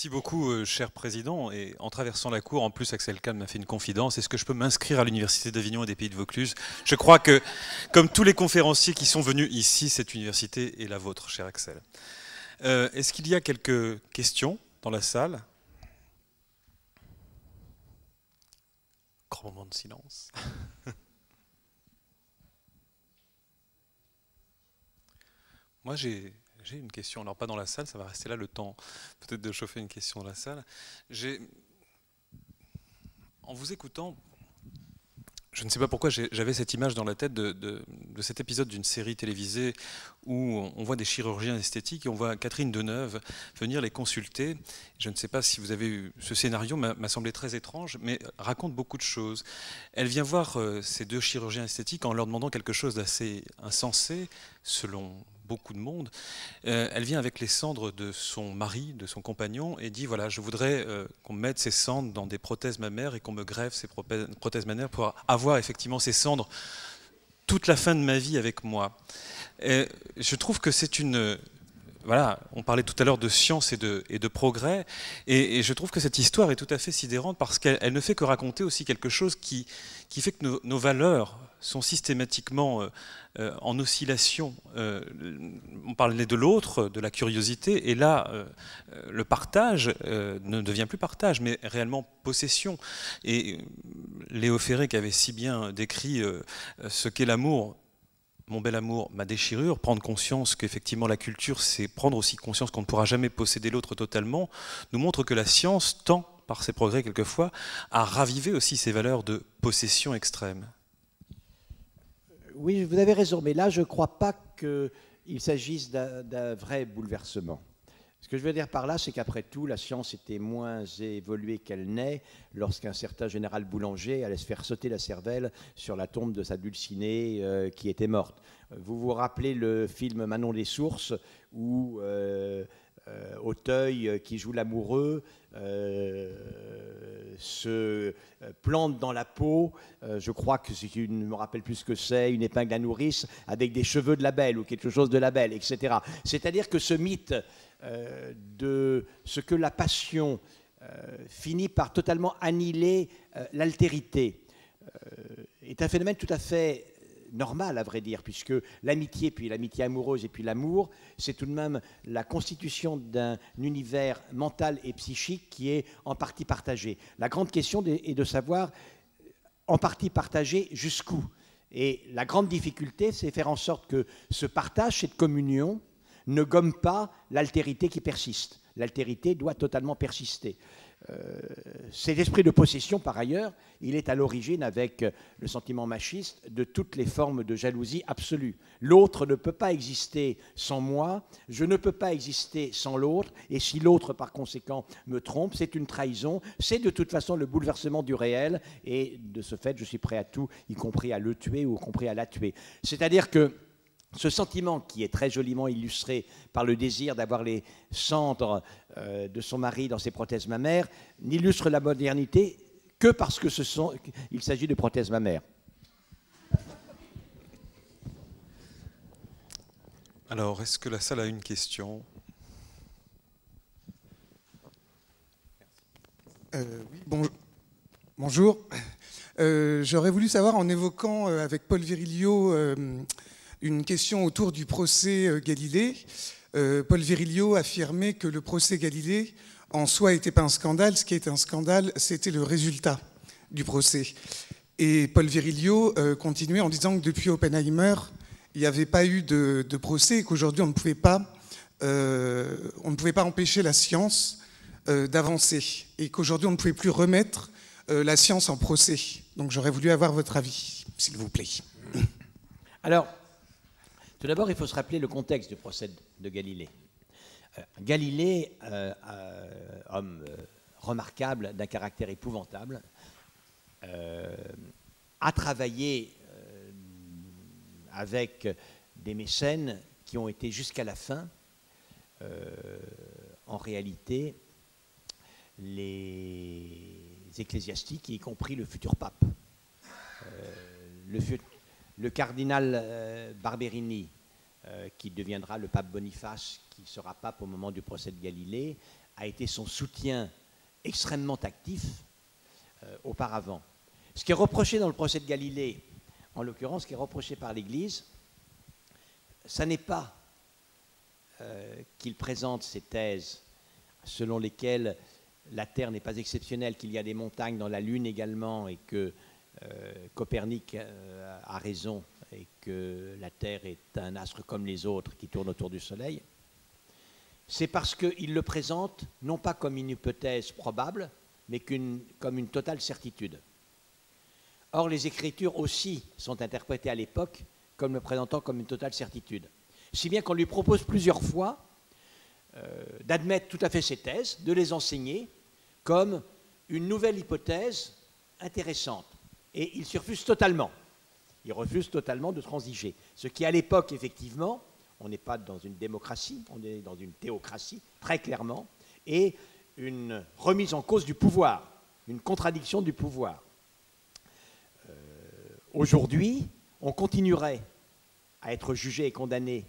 Merci beaucoup, euh, cher président. Et en traversant la cour, en plus, Axel Kahn m'a fait une confidence. Est-ce que je peux m'inscrire à l'Université d'Avignon et des Pays de Vaucluse? Je crois que, comme tous les conférenciers qui sont venus ici, cette université est la vôtre, cher Axel. Euh, est-ce qu'il y a quelques questions dans la salle? Grand moment de silence. Moi, j'ai j'ai une question, alors pas dans la salle, ça va rester là le temps peut-être de chauffer une question dans la salle. En vous écoutant, je ne sais pas pourquoi j'avais cette image dans la tête de, cet épisode d'une série télévisée où on voit des chirurgiens esthétiques et on voit Catherine Deneuve venir les consulter. Je ne sais pas si vous avez eu ce scénario, m'a semblé très étrange, mais raconte beaucoup de choses. Elle vient voir euh, ces deux chirurgiens esthétiques en leur demandant quelque chose d'assez insensé, selon beaucoup de monde. Euh, elle vient avec les cendres de son mari, de son compagnon, et dit voilà, je voudrais euh, qu'on mette ces cendres dans des prothèses mammaires et qu'on me grève ces prothèses mammaires pour avoir effectivement ces cendres toute la fin de ma vie avec moi. Et je trouve que c'est une voilà, on parlait tout à l'heure de science et de, progrès, et, je trouve que cette histoire est tout à fait sidérante parce qu'elle ne fait que raconter aussi quelque chose qui, qui fait que nos, valeurs sont systématiquement euh, euh, en oscillation. Euh, on parlait de l'autre, de la curiosité, et là, le partage ne devient plus partage, mais réellement possession. Et Léo Ferré, qui avait si bien décrit ce qu'est l'amour, mon bel amour, ma déchirure, prendre conscience qu'effectivement la culture, c'est prendre aussi conscience qu'on ne pourra jamais posséder l'autre totalement, nous montre que la science tend, par ses progrès quelquefois, à raviver aussi ces valeurs de possession extrême. Oui, vous avez raison, mais là, je ne crois pas qu'il s'agisse d'un vrai bouleversement. Ce que je veux dire par là, c'est qu'après tout, la science était moins évoluée qu'elle n'est lorsqu'un certain général Boulanger allait se faire sauter la cervelle sur la tombe de sa dulcinée euh, qui était morte. Vous vous rappelez le film Manon des Sources où euh, euh, Auteuil, qui joue l'amoureux, se plante dans la peau, je crois que si je ne me rappelle plus ce que c'est, une épingle à nourrice avec des cheveux de la belle ou quelque chose de la belle, etc. C'est-à-dire que ce mythe euh, de ce que la passion euh, finit par totalement annihiler euh, l'altérité est un phénomène tout à fait normal, à vrai dire, puisque l'amitié, puis l'amitié amoureuse et puis l'amour, c'est tout de même la constitution d'un univers mental et psychique qui est en partie partagé. La grande question est de savoir, en partie partagé, jusqu'où. Et la grande difficulté, c'est faire en sorte que ce partage, cette communion, ne gomme pas l'altérité qui persiste. L'altérité doit totalement persister. Euh, cet esprit de possession, par ailleurs, il est à l'origine, avec le sentiment machiste, de toutes les formes de jalousie absolue. L'autre ne peut pas exister sans moi, je ne peux pas exister sans l'autre, et si l'autre, par conséquent, me trompe, c'est une trahison, c'est de toute façon le bouleversement du réel, et de ce fait, je suis prêt à tout, y compris à le tuer ou y compris à la tuer. C'est-à-dire que ce sentiment qui est très joliment illustré par le désir d'avoir les cendres euh, de son mari dans ses prothèses mammaires n'illustre la modernité que parce que ce sont, il s'agit de prothèses mammaires. Alors, est-ce que la salle a une question? Euh, oui, Bonjour. Euh, j'aurais voulu savoir, en évoquant avec Paul Virilio une question autour du procès euh, Galilée. Euh, Paul Virilio affirmait que le procès Galilée en soi n'était pas un scandale. Ce qui est un scandale, c'était le résultat du procès. Et Paul Virilio euh, continuait en disant que depuis Oppenheimer, il n'y avait pas eu de, procès et qu'aujourd'hui on ne pouvait pas, on ne pouvait pas empêcher la science d'avancer et qu'aujourd'hui on ne pouvait plus remettre la science en procès. Donc j'aurais voulu avoir votre avis, s'il vous plaît. Alors, tout d'abord, il faut se rappeler le contexte du procès de Galilée. Euh, Galilée, euh, euh, homme remarquable, d'un caractère épouvantable, a travaillé avec des mécènes qui ont été jusqu'à la fin, en réalité, les ecclésiastiques, y compris le futur pape. le, le cardinal euh, Barberini, euh, qui deviendra le pape Boniface, qui sera pape au moment du procès de Galilée, a été son soutien extrêmement actif euh, auparavant. Ce qui est reproché dans le procès de Galilée, en l'occurrence, ce qui est reproché par l'Église, ça n'est pas qu'il présente ces thèses selon lesquelles la Terre n'est pas exceptionnelle, qu'il y a des montagnes dans la Lune également et que Copernic euh, a raison et que la Terre est un astre comme les autres qui tourne autour du Soleil, c'est parce qu'il le présente non pas comme une hypothèse probable, mais comme une totale certitude. Or, les Écritures aussi sont interprétées à l'époque comme le présentant comme une totale certitude. Si bien qu'on lui propose plusieurs fois euh, d'admettre tout à fait ces thèses, de les enseigner comme une nouvelle hypothèse intéressante. Et il refuse totalement. Il refuse totalement de transiger. Ce qui, à l'époque, effectivement, on n'est pas dans une démocratie, on est dans une théocratie, très clairement, et une remise en cause du pouvoir, une contradiction du pouvoir. Euh, aujourd'hui, on continuerait à être jugé et condamné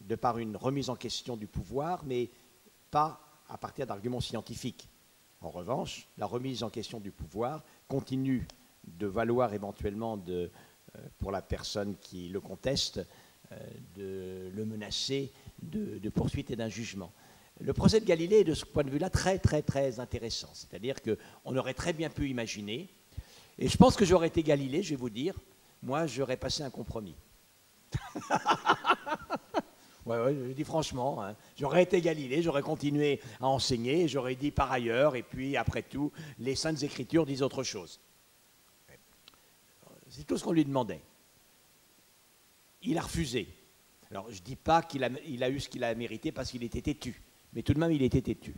de par une remise en question du pouvoir, mais pas à partir d'arguments scientifiques. En revanche, la remise en question du pouvoir continue de valoir éventuellement euh, pour la personne qui le conteste, euh, de le menacer de, de poursuite et d'un jugement. Le procès de Galilée est de ce point de vue-là très très très intéressant. C'est-à-dire qu'on aurait très bien pu imaginer, et je pense que j'aurais été Galilée, je vais vous dire, moi j'aurais passé un compromis. ouais, ouais, je dis franchement, hein. j'aurais été Galilée, j'aurais continué à enseigner, j'aurais dit par ailleurs, et puis après tout, les saintes écritures disent autre chose. C'est tout ce qu'on lui demandait. Il a refusé. Alors je ne dis pas qu'il a, eu ce qu'il a mérité parce qu'il était têtu, mais tout de même il était têtu.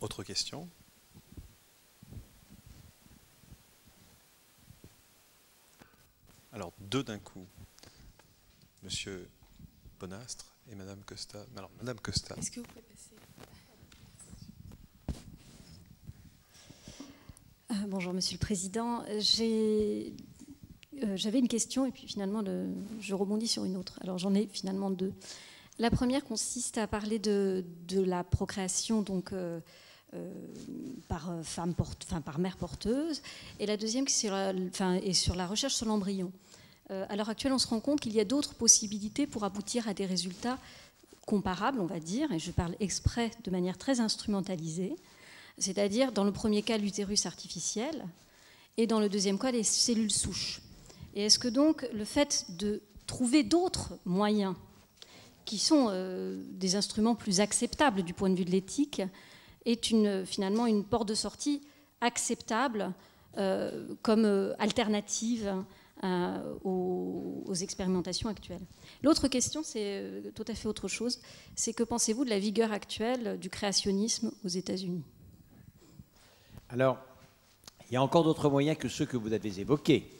Autre question? Alors, deux d'un coup. Monsieur Bonastre et Madame Costa. Alors, Madame Costa. Est-ce que vous pouvez passer? Euh, bonjour Monsieur le Président. J'ai, euh, J'avais une question et puis finalement le- je rebondis sur une autre. Alors j'en ai finalement deux. La première consiste à parler de, de la procréation donc euh, euh, par femme porte, enfin, par mère porteuse et la deuxième qui est sur la, enfin, est sur la recherche sur l'embryon. Euh, à l'heure actuelle, on se rend compte qu'il y a d'autres possibilités pour aboutir à des résultats comparables, on va dire, et je parle exprès de manière très instrumentalisée c'est-à-dire dans le premier cas l'utérus artificiel et dans le deuxième cas les cellules souches. Et est-ce que donc le fait de trouver d'autres moyens qui sont euh, des instruments plus acceptables du point de vue de l'éthique est finalement une porte de sortie acceptable euh, comme alternative aux, aux expérimentations actuelles. L'autre question, c'est euh, tout à fait autre chose. C'est que pensez-vous de la vigueur actuelle du créationnisme aux États-Unis? Alors, il y a encore d'autres moyens que ceux que vous avez évoqués.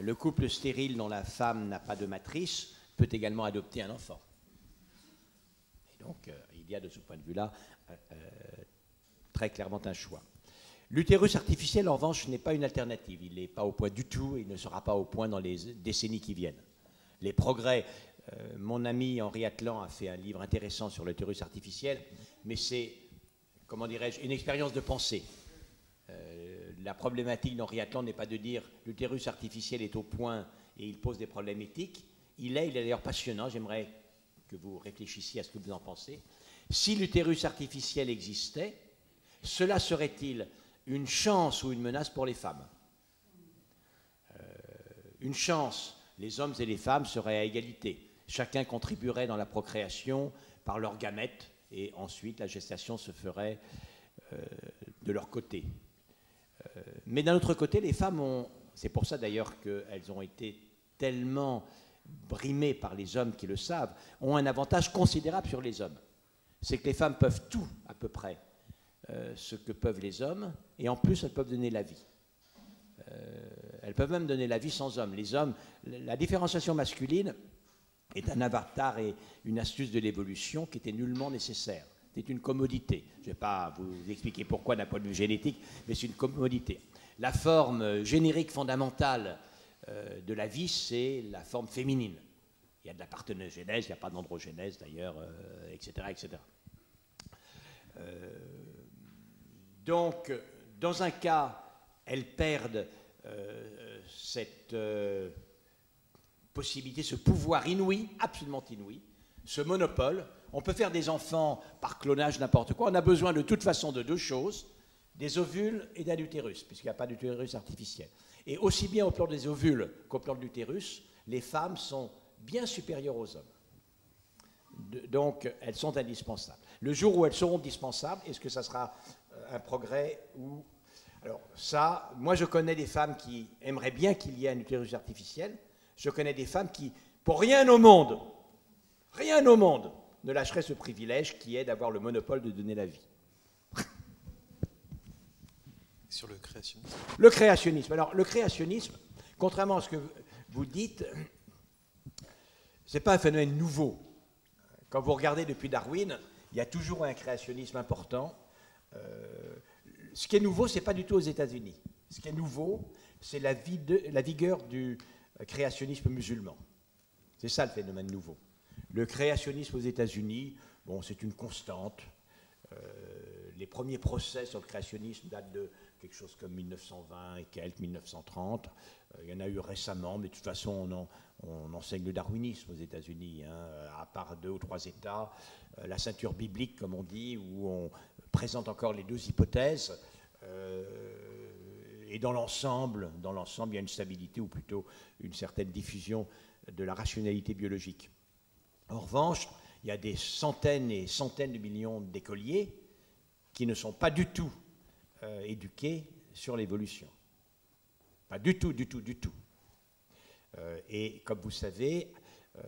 Le couple stérile dont la femme n'a pas de matrice peut également adopter un enfant. Et donc, euh, il y a de ce point de vue-là euh, euh, très clairement un choix. L'utérus artificiel, en revanche, n'est pas une alternative. Il n'est pas au point du tout et il ne sera pas au point dans les décennies qui viennent. Les progrès, euh, mon ami Henri Atlan a fait un livre intéressant sur l'utérus artificiel, mais c'est, comment dirais-je, une expérience de pensée. Euh, la problématique d'Henri Atlan n'est pas de dire l'utérus artificiel est au point et il pose des problèmes éthiques. Il est, il est d'ailleurs passionnant. J'aimerais que vous réfléchissiez à ce que vous en pensez. Si l'utérus artificiel existait, cela serait-il une chance ou une menace pour les femmes Euh, Une chance, les hommes et les femmes seraient à égalité. Chacun contribuerait dans la procréation par leurs gamètes et ensuite la gestation se ferait euh, de leur côté. Euh, mais d'un autre côté, les femmes ont, c'est pour ça d'ailleurs qu'elles ont été tellement brimées par les hommes qui le savent, ont un avantage considérable sur les hommes. C'est que les femmes peuvent tout à peu près euh, ce que peuvent les hommes, et en plus elles peuvent donner la vie. Euh, elles peuvent même donner la vie sans hommes. Les hommes, la différenciation masculine est un avatar et une astuce de l'évolution qui était nullement nécessaire. C'est une commodité. Je ne vais pas vous expliquer pourquoi d'un point de vue génétique, mais c'est une commodité. La forme générique fondamentale euh, de la vie, c'est la forme féminine. Il y a de la parthenogénèse, il n'y a pas d'androgénèse d'ailleurs, etc. etc. donc, dans un cas, elles perdent euh, cette euh, possibilité, ce pouvoir inouï, absolument inouï, ce monopole. On peut faire des enfants par clonage, n'importe quoi. On a besoin de toute façon de deux choses, des ovules et d'un utérus, puisqu'il n'y a pas d'utérus artificiel. Et aussi bien au plan des ovules qu'au plan de l'utérus, les femmes sont bien supérieures aux hommes. Donc, elles sont indispensables. Le jour où elles seront dispensables, est-ce que ça sera un progrès ou... Alors ça, moi je connais des femmes qui aimeraient bien qu'il y ait un utérus artificiel. Je connais des femmes qui, pour rien au monde, rien au monde, ne lâcheraient ce privilège qui est d'avoir le monopole de donner la vie. Sur le créationnisme. Le créationnisme. Alors, le créationnisme, contrairement à ce que vous dites, ce n'est pas un phénomène nouveau. Quand vous regardez depuis Darwin, il y a toujours un créationnisme important. Euh, ce qui est nouveau, ce n'est pas du tout aux États-Unis. Ce qui est nouveau, c'est la, vigueur du, créationnisme musulman. C'est ça le phénomène nouveau. Le créationnisme aux États-Unis, bon, c'est une constante. Euh, les premiers procès sur le créationnisme datent de quelque chose comme 1920 et quelques, 1930. Euh, il y en a eu récemment, mais de toute façon, on, enseigne le darwinisme aux États-Unis, hein, à part deux ou trois États. Euh, la ceinture biblique, comme on dit, où on présente encore les deux hypothèses. et dans l'ensemble, dans l'ensemble, il y a une stabilité ou plutôt une certaine diffusion de la rationalité biologique. En revanche, il y a des centaines et centaines de millions d'écoliers qui ne sont pas du tout euh, éduqués sur l'évolution. Pas du tout, du tout, du tout. Euh, et comme vous savez, euh,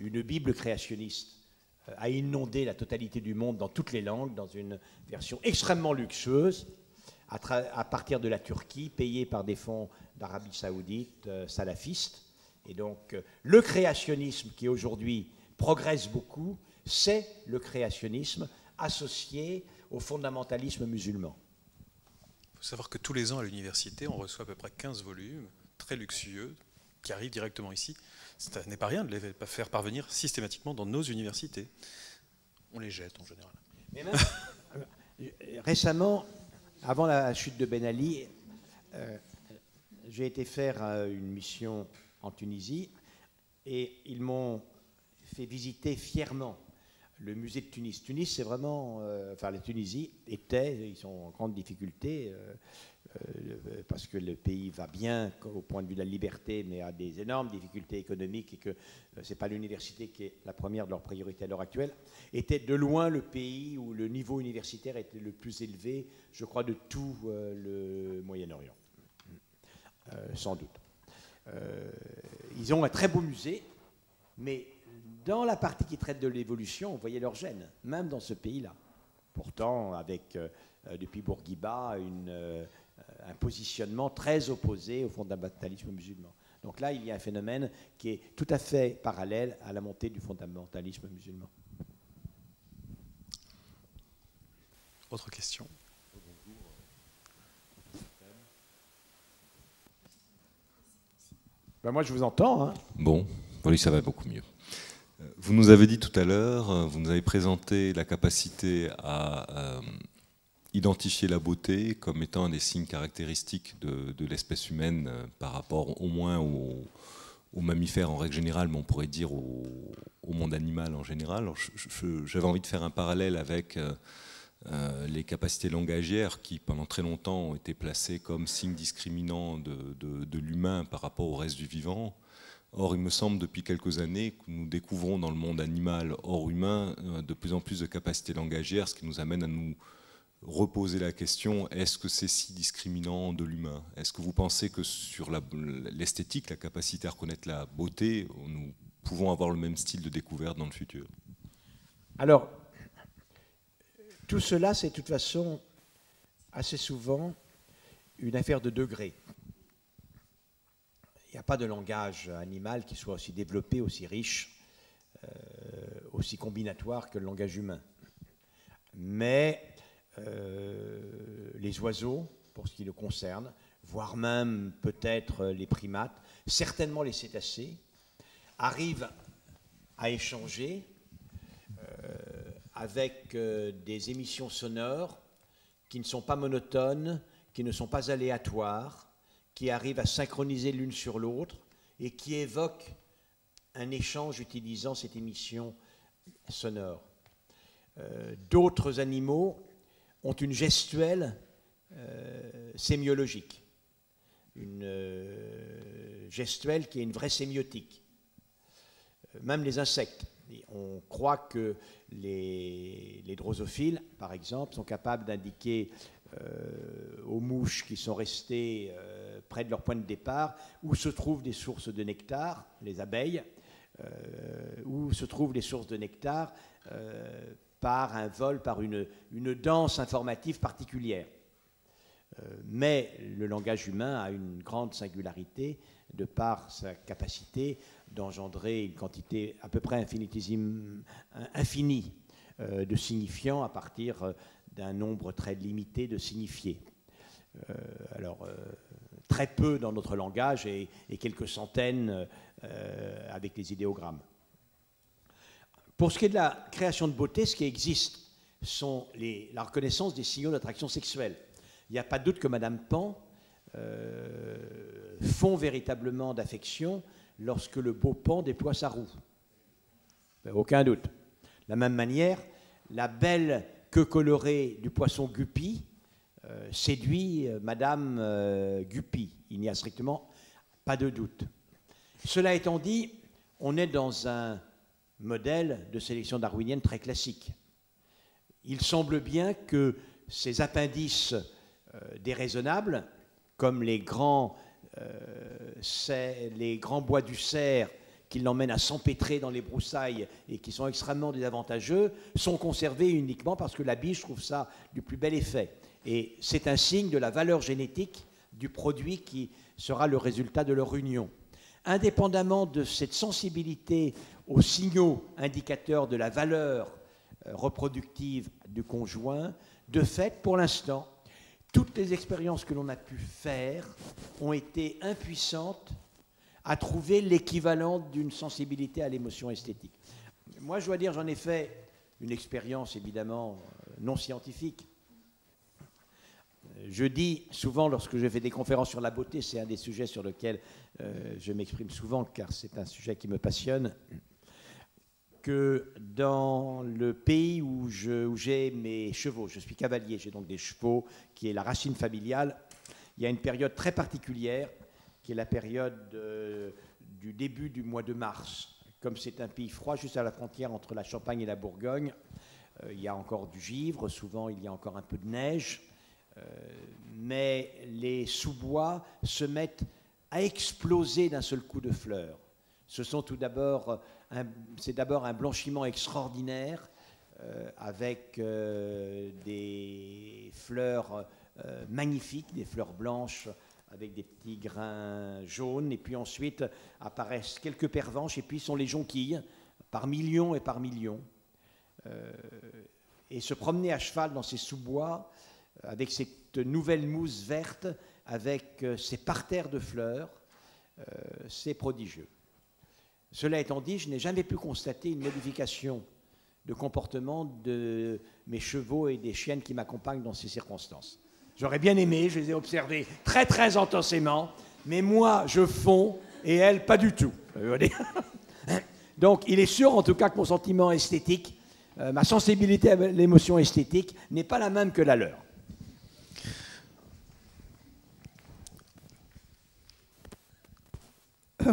une Bible créationniste a inondé la totalité du monde dans toutes les langues, dans une version extrêmement luxueuse, à, partir de la Turquie, payée par des fonds d'Arabie saoudite salafistes. Et donc, le créationnisme qui aujourd'hui progresse beaucoup, c'est le créationnisme associé au fondamentalisme musulman. Il faut savoir que tous les ans à l'université, on reçoit à peu près 15 volumes très luxueux qui arrivent directement ici. Ce n'est pas rien de les faire parvenir systématiquement dans nos universités. On les jette en général. Euh, récemment, avant la chute de Ben Ali, euh, j'ai été faire euh, une mission en Tunisie et ils m'ont fait visiter fièrement le musée de Tunis. Tunis, c'est vraiment, enfin la Tunisie était, ils sont en grande difficulté parce que le pays va bien au point de vue de la liberté, mais a des énormes difficultés économiques et que c'est pas l'université qui est la première de leurs priorités à l'heure actuelle. Était de loin le pays où le niveau universitaire était le plus élevé, je crois, de tout le Moyen-Orient, sans doute. ils ont un très beau musée, mais dans la partie qui traite de l'évolution, on voyait leur gène, même dans ce pays-là. Pourtant, avec, euh, euh, depuis Bourguiba, euh, un positionnement très opposé au fondamentalisme musulman. Donc là, il y a un phénomène qui est tout à fait parallèle à la montée du fondamentalisme musulman. Autre question ben Moi, je vous entends. Hein. Bon, oui, ça va beaucoup mieux. Vous nous avez dit tout à l'heure, euh, vous nous avez présenté la capacité à euh, identifier la beauté comme étant un des signes caractéristiques de, l'espèce humaine euh, par rapport au moins aux, mammifères en règle générale, mais on pourrait dire au, monde animal en général. J'avais envie de faire un parallèle avec les capacités langagières qui, pendant très longtemps, ont été placées comme signes discriminants de l'humain par rapport au reste du vivant. Or, il me semble depuis quelques années que nous découvrons dans le monde animal hors humain euh, de plus en plus de capacités langagières, ce qui nous amène à nous reposer la question est-ce que c'est si discriminant de l'humain? Est-ce que vous pensez que sur l'esthétique, la, capacité à reconnaître la beauté, nous pouvons avoir le même style de découverte dans le futur? Alors, tout cela, c'est de toute façon assez souvent une affaire de degrés il n'y a pas de langage animal qui soit aussi développé, aussi riche, euh, aussi combinatoire que le langage humain. Mais les oiseaux, pour ce qui le concerne, voire même peut-être les primates, certainement les cétacés, arrivent à échanger euh, avec des émissions sonores qui ne sont pas monotones, qui ne sont pas aléatoires, qui arrivent à synchroniser l'une sur l'autre et qui évoquent un échange utilisant cette émission sonore. Euh, d'autres animaux ont une gestuelle euh, sémiologique, une euh, gestuelle qui est une vraie sémiotique. Même les insectes. On croit que les, les drosophiles, par exemple, sont capables d'indiquer euh, aux mouches qui sont restées euh, près de leur point de départ, où se trouvent des sources de nectar, les abeilles, euh, où se trouvent les sources de nectar par un vol, par une, danse informative particulière. mais le langage humain a une grande singularité de par sa capacité d'engendrer une quantité à peu près infinie de signifiants à partir d'un nombre très limité de signifiés. Euh, alors, euh, très peu dans notre langage et, quelques centaines avec les idéogrammes. Pour ce qui est de la création de beauté, ce qui existe sont la reconnaissance des signaux d'attraction sexuelle. Il n'y a pas de doute que Madame Pan fond véritablement d'affection lorsque le beau pan déploie sa roue. Aucun doute. De la même manière, la belle queue colorée du poisson guppy euh, séduit euh, Madame euh, Guppy. Il n'y a strictement pas de doute. Cela étant dit, on est dans un modèle de sélection darwinienne très classique. Il semble bien que ces appendices déraisonnables, comme les grands, les grands bois du cerf qui l'emmènent à s'empêtrer dans les broussailles et qui sont extrêmement désavantageux, sont conservés uniquement parce que la biche trouve ça du plus bel effet. Et c'est un signe de la valeur génétique du produit qui sera le résultat de leur union. Indépendamment de cette sensibilité aux signaux indicateurs de la valeur euh, reproductive du conjoint, de fait, pour l'instant, toutes les expériences que l'on a pu faire ont été impuissantes à trouver l'équivalent d'une sensibilité à l'émotion esthétique. Moi, je dois dire, j'en ai fait une expérience évidemment euh, non scientifique. Je dis souvent, lorsque je fais des conférences sur la beauté, c'est un des sujets sur lesquels euh, je m'exprime souvent, car c'est un sujet qui me passionne, dans le pays où j'ai mes chevaux, je suis cavalier, j'ai donc des chevaux, qui est la racine familiale, il y a une période très particulière qui est la période euh, du début du mois de mars. Comme c'est un pays froid, juste à la frontière entre la Champagne et la Bourgogne, euh, il y a encore du givre, souvent il y a encore un peu de neige, euh, mais les sous-bois se mettent à exploser d'un seul coup de fleurs. Ce sont tout d'abord, c'est d'abord un blanchiment extraordinaire avec des fleurs magnifiques, des fleurs blanches avec des petits grains jaunes, et puis ensuite apparaissent quelques pervenches, et puis sont les jonquilles, par millions et par millions. Euh, et se promener à cheval dans ces sous-bois, avec cette nouvelle mousse verte, avec euh, ces parterres de fleurs, euh, c'est prodigieux. Cela étant dit, je n'ai jamais pu constater une modification de comportement de mes chevaux et des chiennes qui m'accompagnent dans ces circonstances. J'aurais bien aimé, je les ai observés très très intensément, mais moi je fonds et elle pas du tout. Donc il est sûr en tout cas que mon sentiment esthétique, euh, ma sensibilité à l'émotion esthétique n'est pas la même que la leur.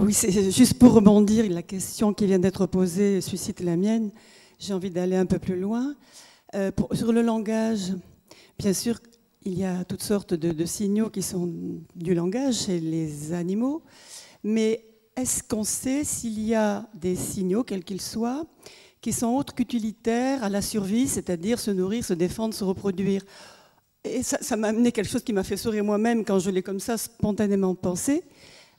Oui, c'est juste pour rebondir, la question qui vient d'être posée suscite la mienne. J'ai envie d'aller un peu plus loin. Euh, sur le langage, bien sûr, il y a toutes sortes de, signaux qui sont du langage chez les animaux, mais est-ce qu'on sait s'il y a des signaux, quels qu'ils soient, qui sont autres qu'utilitaires à la survie, c'est-à-dire se nourrir, se défendre, se reproduire? Et ça m'a amené quelque chose qui m'a fait sourire moi-même quand je l'ai comme ça spontanément pensé.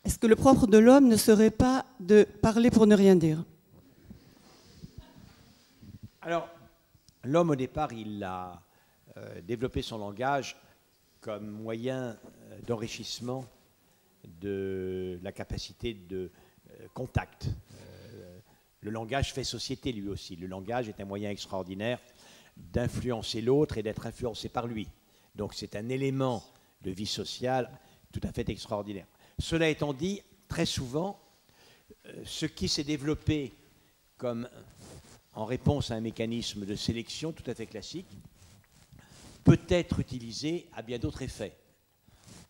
Est-ce que le propre de l'homme ne serait pas de parler pour ne rien dire Alors, l'homme au départ, il a euh, développer son langage comme moyen euh, d'enrichissement de la capacité de euh, contact. le langage fait société lui aussi. Le langage est un moyen extraordinaire d'influencer l'autre et d'être influencé par lui. Donc c'est un élément de vie sociale tout à fait extraordinaire. Cela étant dit, très souvent, ce qui s'est développé comme en réponse à un mécanisme de sélection tout à fait classique, peut être utilisé à bien d'autres effets.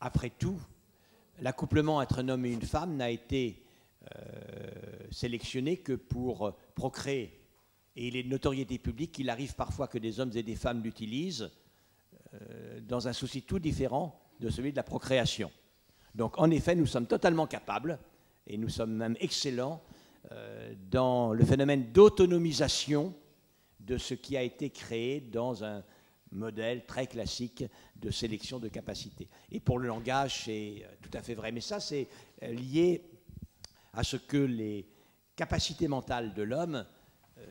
Après tout, l'accouplement entre un homme et une femme n'a été euh, sélectionné que pour procréer. Et il est de notoriété publique qu'il arrive parfois que des hommes et des femmes l'utilisent euh, dans un souci tout différent de celui de la procréation. Donc en effet, nous sommes totalement capables, et nous sommes même excellents, euh, dans le phénomène d'autonomisation de ce qui a été créé dans un, modèle très classique de sélection de capacité. Et pour le langage, c'est euh, tout à fait vrai. Mais ça, c'est euh, lié à ce que les capacités mentales de l'homme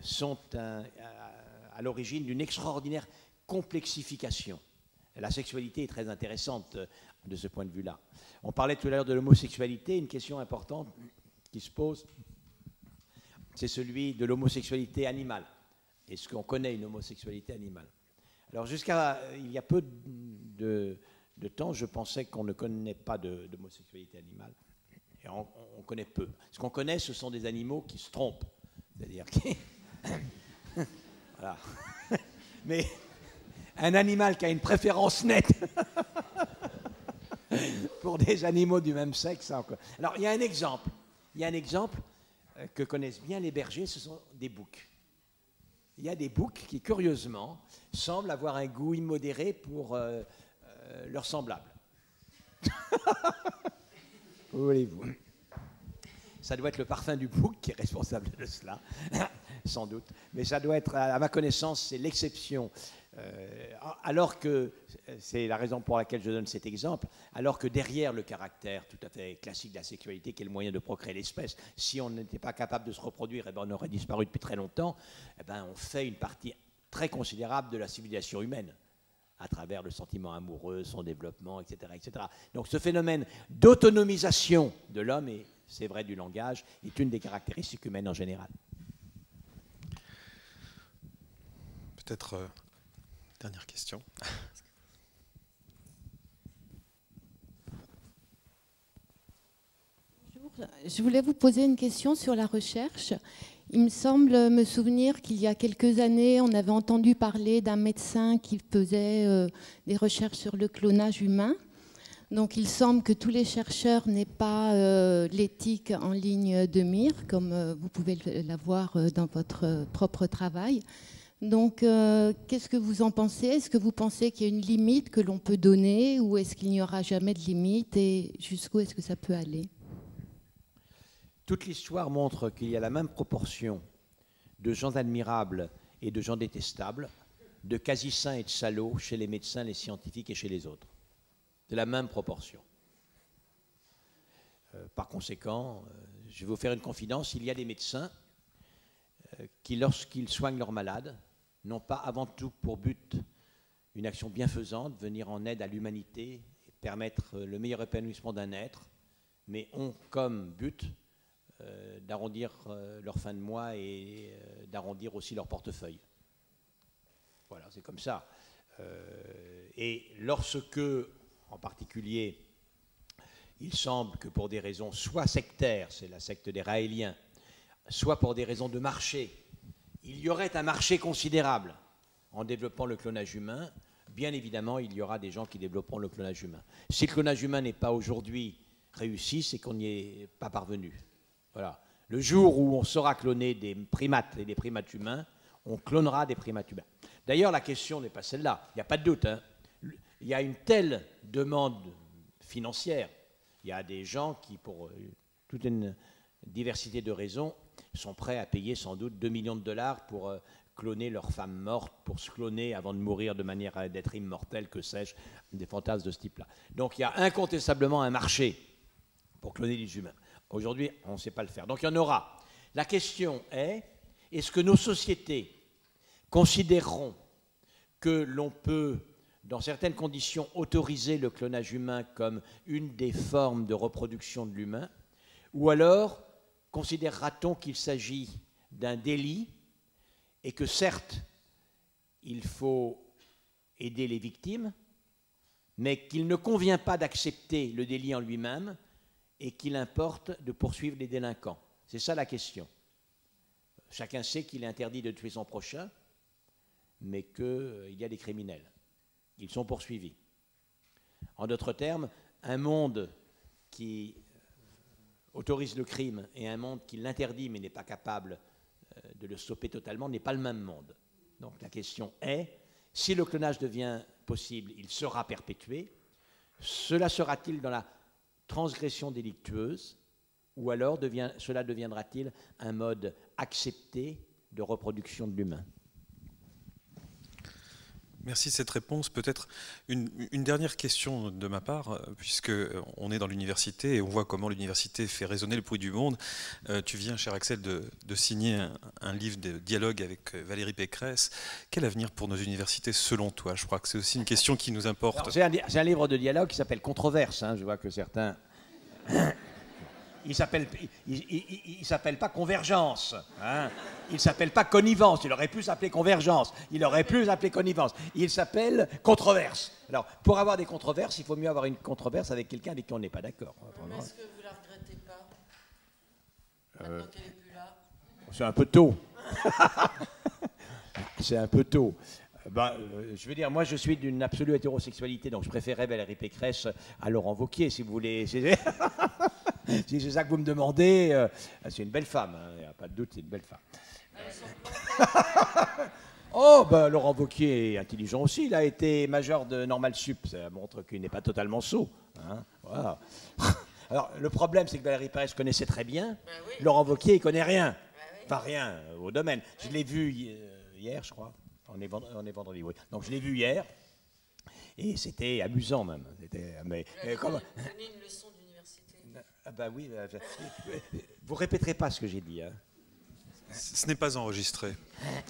sont à l'origine d'une extraordinaire complexification. La sexualité est très intéressante de ce point de vue-là. On parlait tout à l'heure de l'homosexualité, une question importante qui se pose, c'est celui de l'homosexualité animale. Est-ce qu'on connaît une homosexualité animale? Alors jusqu'à il y a peu de, temps, je pensais qu'on ne connaît pas d'homosexualité animale. Et on, on, connaît peu. Ce qu'on connaît, ce sont des animaux qui se trompent. C'est-à-dire qui... voilà. Mais un animal qui a une préférence nette pour des animaux du même sexe. Alors, il y a un exemple. Il y a un exemple euh, que connaissent bien les bergers, ce sont des boucs. Il y a des boucs qui, curieusement, semblent avoir un goût immodéré pour euh, euh, leurs semblables. voulez-vous? Ça doit être le parfum du bouc qui est responsable de cela, sans doute. Mais ça doit être, à ma connaissance, c'est l'exception. Euh, alors que, c'est la raison pour laquelle je donne cet exemple, alors que derrière le caractère tout à fait classique de la sexualité, qui est le moyen de procréer l'espèce, si on n'était pas capable de se reproduire, eh ben, on aurait disparu depuis très longtemps, eh ben, on fait une partie très considérable de la civilisation humaine à travers le sentiment amoureux, son développement, etc. etc. Donc ce phénomène d'autonomisation de l'homme, et c'est vrai du langage, est une des caractéristiques humaines en général. Peut-être euh, dernière question. Bonjour. Je voulais vous poser une question sur la recherche. Il me semble me souvenir qu'il y a quelques années, on avait entendu parler d'un médecin qui faisait euh, des recherches sur le clonage humain. Donc il semble que tous les chercheurs n'aient pas euh, l'éthique en ligne de mire, comme euh, vous pouvez l'avoir dans votre propre travail. Donc qu'est-ce que vous en pensez? Est-ce que vous pensez qu'il y a une limite que l'on peut donner ou est-ce qu'il n'y aura jamais de limite et jusqu'où est-ce que ça peut aller? Toute l'histoire montre qu'il y a la même proportion de gens admirables et de gens détestables, de quasi-saints et de salauds chez les médecins, les scientifiques et chez les autres. De la même proportion. Euh, par conséquent, euh, je vais vous faire une confidence, il y a des médecins euh, qui, lorsqu'ils soignent leurs malades, n'ont pas avant tout pour but une action bienfaisante, venir en aide à l'humanité, et permettre le meilleur épanouissement d'un être, mais ont comme but euh, d'arrondir euh, leur fin de mois et euh, d'arrondir aussi leur portefeuille. Voilà, c'est comme ça. et lorsque, en particulier, il semble que pour des raisons soit sectaires, c'est la secte des Raéliens, soit pour des raisons de marché, il y aurait un marché considérable en développant le clonage humain, bien évidemment, il y aura des gens qui développeront le clonage humain. Si le clonage humain n'est pas aujourd'hui réussi, c'est qu'on n'y est pas parvenu. Voilà. Le jour où on saura cloner des primates et des primates humains, on clonera des primates humains. D'ailleurs, la question n'est pas celle-là, il n'y a pas de doute. Hein. Il y a une telle demande financière, il y a des gens qui, pour euh, toute une diversité de raisons, sont prêts à payer sans doute 2 millions de dollars pour euh, cloner leur femme morte, pour se cloner avant de mourir de manière à être immortel, que sais-je, des fantasmes de ce type-là. Donc il y a incontestablement un marché pour cloner les humains. Aujourd'hui, on ne sait pas le faire. Donc il y en aura. La question est, est-ce que nos sociétés considéreront que l'on peut, dans certaines conditions, autoriser le clonage humain comme une des formes de reproduction de l'humain Ou alors, considérera-t-on qu'il s'agit d'un délit et que certes, il faut aider les victimes, mais qu'il ne convient pas d'accepter le délit en lui-même, et qu'il importe de poursuivre les délinquants? C'est ça la question. Chacun sait qu'il est interdit de tuer son prochain, mais qu'il y a des criminels. Ils sont poursuivis. En d'autres termes, un monde qui autorise le crime et un monde qui l'interdit mais n'est pas capable euh, de le stopper totalement n'est pas le même monde. Donc la question est, si le clonage devient possible, il sera perpétué. Cela sera-t-il dans la transgression délictueuse, ou alors cela deviendra-t-il un mode accepté de reproduction de l'humain? Merci de cette réponse. Peut-être une, dernière question de ma part, euh, puisque euh, on est dans l'université et on voit comment l'université fait résonner le bruit du monde. Euh, tu viens, cher Axel, de, signer un, livre de dialogue avec Valérie Pécresse. Quel avenir pour nos universités selon toi? Je crois que c'est aussi une question qui nous importe. C'est un, livre de dialogue qui s'appelle Controverse. Hein. Je vois que certains il s'appelle il, s'appelle pas convergence. Hein. Il s'appelle pas connivence. Il aurait pu s'appeler convergence. Il aurait pu s'appeler connivence. Il s'appelle controverse. Alors, pour avoir des controverses, il faut mieux avoir une controverse avec quelqu'un avec qui on n'est pas d'accord. Est-ce que vous la regrettez pas? Euh, C'est un peu tôt. C'est un peu tôt. Ben, euh, je veux dire, moi, je suis d'une absolue hétérosexualité, donc je préférais Valérie Pécresse à Laurent Vauquier, si vous voulez. si c'est ça que vous me demandez, euh, c'est une belle femme, il hein, n'y a pas de doute, c'est une belle femme. oh, ben, Laurent Vauquier est intelligent aussi, il a été majeur de Normal Sup, ça montre qu'il n'est pas totalement sot. Hein. Alors, le problème, c'est que Valérie Pécresse connaissait très bien, ben Laurent Vauquier, il connaît rien. Pas rien euh, au domaine. Je l'ai vu hier, je crois. On est, vendredi, on est vendredi, oui. Donc je l'ai vu hier. Et c'était amusant même. Mais, mais comment... une leçon d'université. Ah bah oui, vous répéterez pas ce que j'ai dit. Hein. Ce n'est pas enregistré.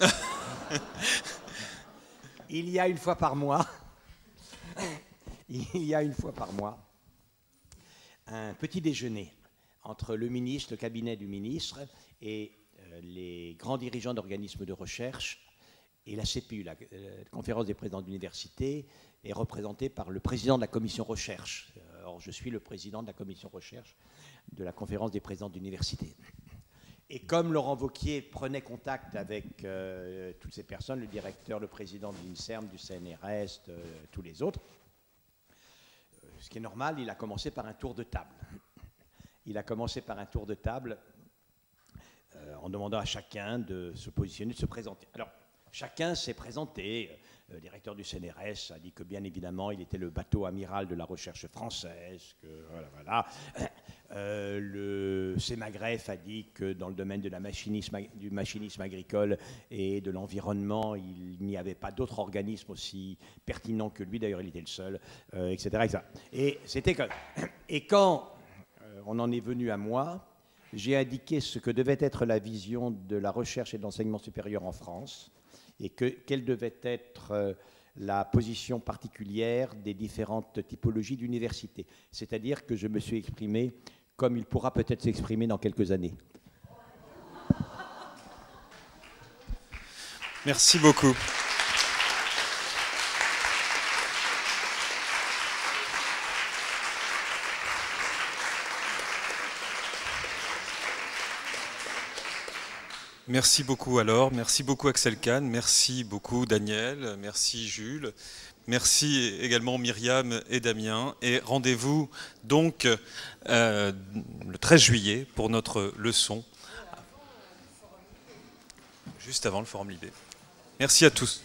il y a une fois par mois, il y a une fois par mois, un petit déjeuner entre le ministre, le cabinet du ministre et euh, les grands dirigeants d'organismes de recherche et la CPU, la, euh, conférence des présidents d'université, est représentée par le président de la commission recherche. Euh, or, je suis le président de la commission recherche de la conférence des présidents d'université. Et comme Laurent Vauquier prenait contact avec euh, toutes ces personnes, le directeur, le président de l'INSERM, du CNRS, tous les autres, ce qui est normal, il a commencé par un tour de table. Il a commencé par un tour de table en demandant à chacun de se positionner, de se présenter. Chacun s'est présenté. Le directeur du CNRS a dit que bien évidemment il était le bateau amiral de la recherche française, que voilà, voilà. Euh, le CEMAGREF a dit que dans le domaine de la machinisme, du machinisme agricole et de l'environnement, il n'y avait pas d'autre organisme aussi pertinent que lui, d'ailleurs il était le seul, etc., euh, Et, c'était que, et quand euh, on en est venu à moi, j'ai indiqué ce que devait être la vision de la recherche et de l'enseignement supérieur en France et que, quelle devait être euh, la position particulière des différentes typologies d'université. C'est-à-dire que je me suis exprimé comme il pourra peut-être s'exprimer dans quelques années. Merci beaucoup. Merci beaucoup alors, merci beaucoup Axel Kahn, merci beaucoup Daniel, merci Jules, merci également Myriam et Damien. Et rendez-vous donc euh, le 13 juillet pour notre leçon, juste avant le Forum Libé. Merci à tous.